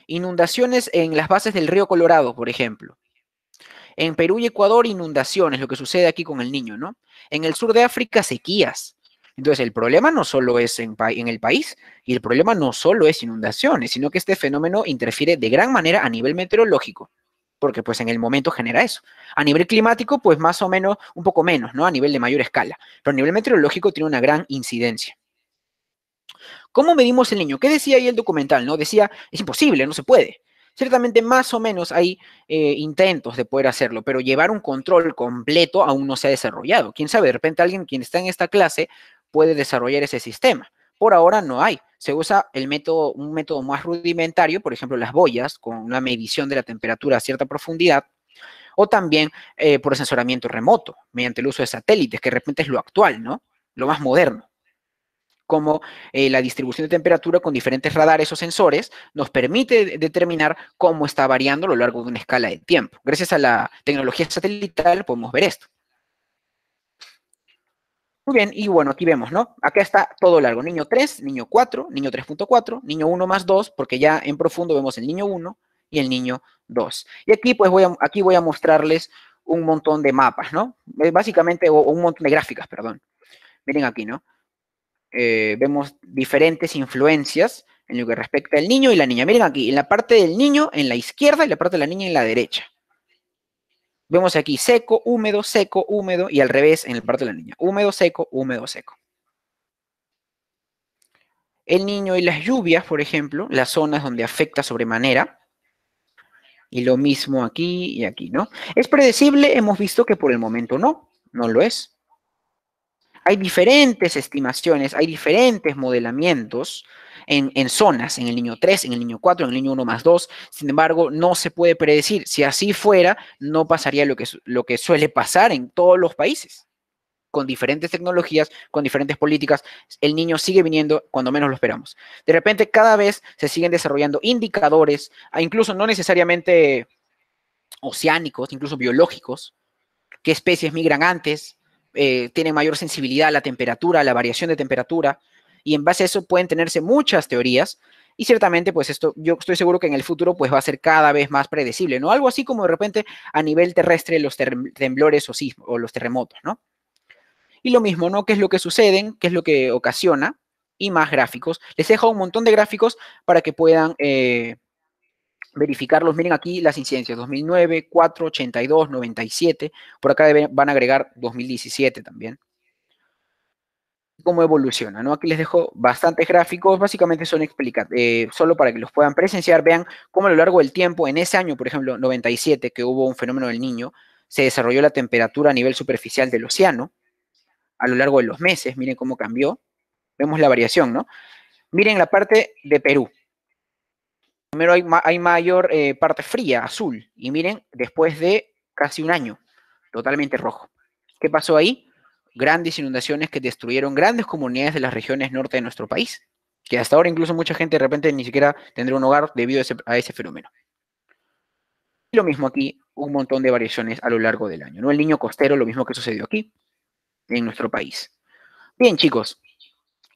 Inundaciones en las bases del río Colorado, por ejemplo. En Perú y Ecuador, inundaciones, lo que sucede aquí con el niño, ¿no? En el sur de África, sequías. Entonces, el problema no solo es en, el país y el problema no solo es inundaciones, sino que este fenómeno interfiere de gran manera a nivel meteorológico, porque pues en el momento genera eso. A nivel climático, pues más o menos, un poco menos, ¿no? A nivel de mayor escala, pero a nivel meteorológico tiene una gran incidencia. ¿Cómo medimos el niño? ¿Qué decía ahí el documental? No decía, es imposible, no se puede. Ciertamente más o menos hay eh, intentos de poder hacerlo, pero llevar un control completo aún no se ha desarrollado. Quién sabe, de repente alguien quien está en esta clase puede desarrollar ese sistema. Por ahora no hay. Se usa el método, un método más rudimentario, por ejemplo, las boyas, con una medición de la temperatura a cierta profundidad, O también eh, por asesoramiento remoto, mediante el uso de satélites, que de repente es lo actual, ¿no? Lo más moderno como eh, la distribución de temperatura con diferentes radares o sensores nos permite determinar cómo está variando a lo largo de una escala de tiempo. Gracias a la tecnología satelital podemos ver esto. Muy bien, y bueno, aquí vemos, ¿no? Acá está todo largo, niño 3, niño 4, niño 3.4, niño 1 más 2, porque ya en profundo vemos el niño 1 y el niño 2. Y aquí, pues, voy a, aquí voy a mostrarles un montón de mapas, ¿no? Básicamente, o un montón de gráficas, perdón. Miren aquí, ¿no? Eh, vemos diferentes influencias en lo que respecta al niño y la niña. Miren aquí, en la parte del niño en la izquierda y la parte de la niña en la derecha. Vemos aquí seco, húmedo, seco, húmedo y al revés en la parte de la niña. Húmedo, seco, húmedo, seco. El niño y las lluvias, por ejemplo, las zonas donde afecta sobremanera. Y lo mismo aquí y aquí, ¿no? ¿Es predecible? Hemos visto que por el momento no, no lo es. Hay diferentes estimaciones, hay diferentes modelamientos en, zonas, en el niño 3, en el niño 4, en el niño 1 más 2. Sin embargo, no se puede predecir. Si así fuera, no pasaría lo que, lo que suele pasar en todos los países. Con diferentes tecnologías, con diferentes políticas, el niño sigue viniendo cuando menos lo esperamos. De repente, cada vez se siguen desarrollando indicadores, incluso no necesariamente oceánicos, incluso biológicos, qué especies migran antes, eh, tienen mayor sensibilidad a la temperatura, a la variación de temperatura, y en base a eso pueden tenerse muchas teorías, y ciertamente, pues esto, yo estoy seguro que en el futuro, pues va a ser cada vez más predecible, ¿no? Algo así como de repente a nivel terrestre los temblores o o los terremotos, ¿no? Y lo mismo, ¿no? ¿Qué es lo que suceden? ¿Qué es lo que ocasiona? Y más gráficos. Les dejo un montón de gráficos para que puedan eh, verificarlos. Miren aquí las incidencias, 2009, 4, 82, 97. Por acá van a agregar 2017 también. Cómo evoluciona, ¿no? Aquí les dejo bastantes gráficos, básicamente son explicados, eh, solo para que los puedan presenciar, vean cómo a lo largo del tiempo, en ese año, por ejemplo, 97, que hubo un fenómeno del niño, se desarrolló la temperatura a nivel superficial del océano, a lo largo de los meses, miren cómo cambió, vemos la variación, ¿no? Miren la parte de Perú, Primero hay, mayor eh, parte fría, azul, y miren, después de casi un año, totalmente rojo. ¿Qué pasó ahí? Grandes inundaciones que destruyeron grandes comunidades de las regiones norte de nuestro país, que hasta ahora incluso mucha gente de repente ni siquiera tendrá un hogar debido a ese, fenómeno. Y lo mismo aquí, un montón de variaciones a lo largo del año. ¿no? El niño costero, lo mismo que sucedió aquí, en nuestro país. Bien, chicos,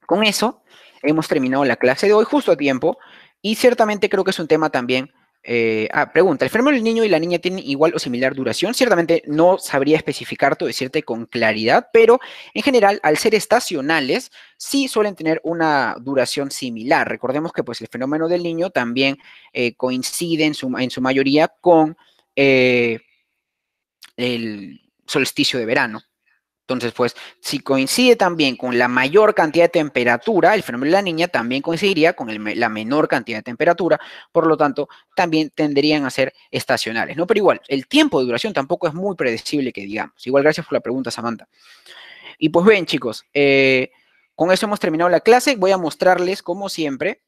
con eso hemos terminado la clase de hoy justo a tiempo. Y ciertamente creo que es un tema también. Eh, ah, pregunta, ¿el fenómeno del niño y la niña tienen igual o similar duración? Ciertamente no sabría especificarte o decirte con claridad, pero en general, al ser estacionales, sí suelen tener una duración similar. Recordemos que pues, el fenómeno del niño también eh, coincide en su, en su, mayoría con eh, el solsticio de verano. Entonces, pues, si coincide también con la mayor cantidad de temperatura, el fenómeno de la niña también coincidiría con la menor cantidad de temperatura, por lo tanto, también tendrían a ser estacionales, ¿no? Pero igual, el tiempo de duración tampoco es muy predecible que digamos. Igual, gracias por la pregunta, Samantha. Y pues bien, chicos, eh, con eso hemos terminado la clase. Voy a mostrarles, como siempre,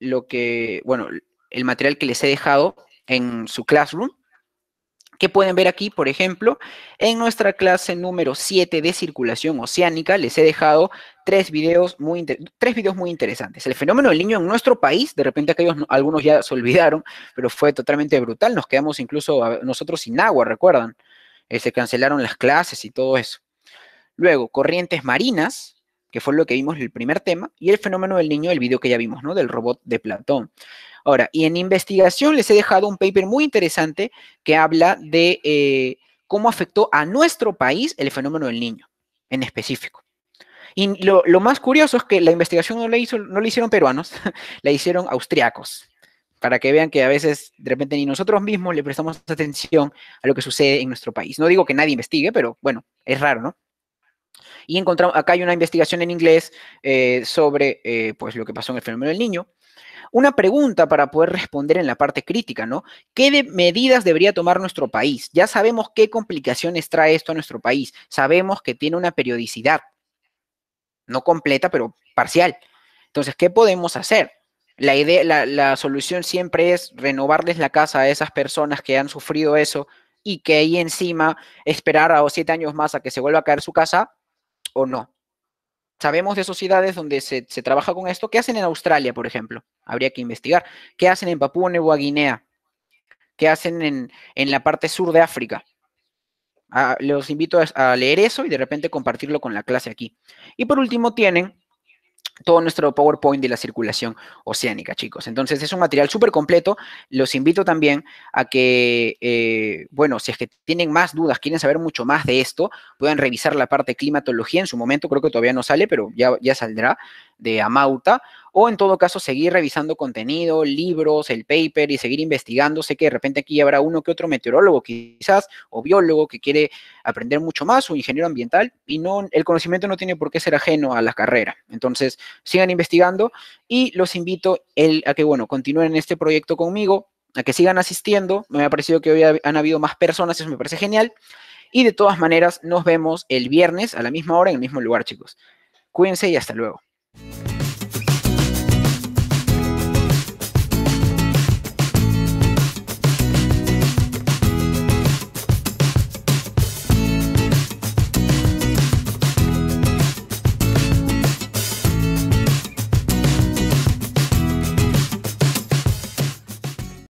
lo que, bueno, el material que les he dejado en su classroom que pueden ver aquí, por ejemplo, en nuestra clase número 7 de circulación oceánica, les he dejado tres videos muy, tres videos muy interesantes. El fenómeno del niño en nuestro país, de repente aquellos, algunos ya se olvidaron, pero fue totalmente brutal. Nos quedamos incluso nosotros sin agua, ¿recuerdan? Eh, se cancelaron las clases y todo eso. Luego, corrientes marinas, que fue lo que vimos el primer tema, y el fenómeno del niño, el video que ya vimos, ¿no? Del robot de Platón. Ahora, y en investigación les he dejado un paper muy interesante que habla de eh, cómo afectó a nuestro país el fenómeno del niño, en específico. Y lo, más curioso es que la investigación no la, hizo, no la hicieron peruanos, la hicieron austriacos, para que vean que a veces de repente ni nosotros mismos le prestamos atención a lo que sucede en nuestro país. No digo que nadie investigue, pero bueno, es raro, ¿no? Y encontramos, acá hay una investigación en inglés eh, sobre eh, pues lo que pasó en el fenómeno del niño. Una pregunta para poder responder en la parte crítica, ¿no? ¿Qué medidas debería tomar nuestro país? Ya sabemos qué complicaciones trae esto a nuestro país. Sabemos que tiene una periodicidad, no completa, pero parcial. Entonces, ¿qué podemos hacer? La, idea, la, la solución siempre es renovarles la casa a esas personas que han sufrido eso y que ahí encima esperar a siete años más a que se vuelva a caer su casa o no. Sabemos de sociedades donde se, trabaja con esto. ¿Qué hacen en Australia, por ejemplo? Habría que investigar. ¿Qué hacen en Papúa Nueva Guinea? ¿Qué hacen en, la parte sur de África? Ah, los invito a leer eso y de repente compartirlo con la clase aquí. Y por último tienen todo nuestro PowerPoint de la circulación oceánica, chicos. Entonces es un material súper completo. Los invito también a que, eh, bueno, si es que tienen más dudas, quieren saber mucho más de esto, puedan revisar la parte de climatología. En su momento creo que todavía no sale, pero ya, ya saldrá de Amauta o en todo caso seguir revisando contenido, libros, el paper y seguir investigando. Sé que de repente aquí habrá uno que otro meteorólogo quizás o biólogo que quiere aprender mucho más o ingeniero ambiental y no el conocimiento no tiene por qué ser ajeno a la carrera. Entonces, sigan investigando y los invito a que bueno, continúen en este proyecto conmigo, a que sigan asistiendo. Me ha parecido que hoy han habido más personas, eso me parece genial. Y de todas maneras, nos vemos el viernes a la misma hora en el mismo lugar, chicos. Cuídense y hasta luego. Bye.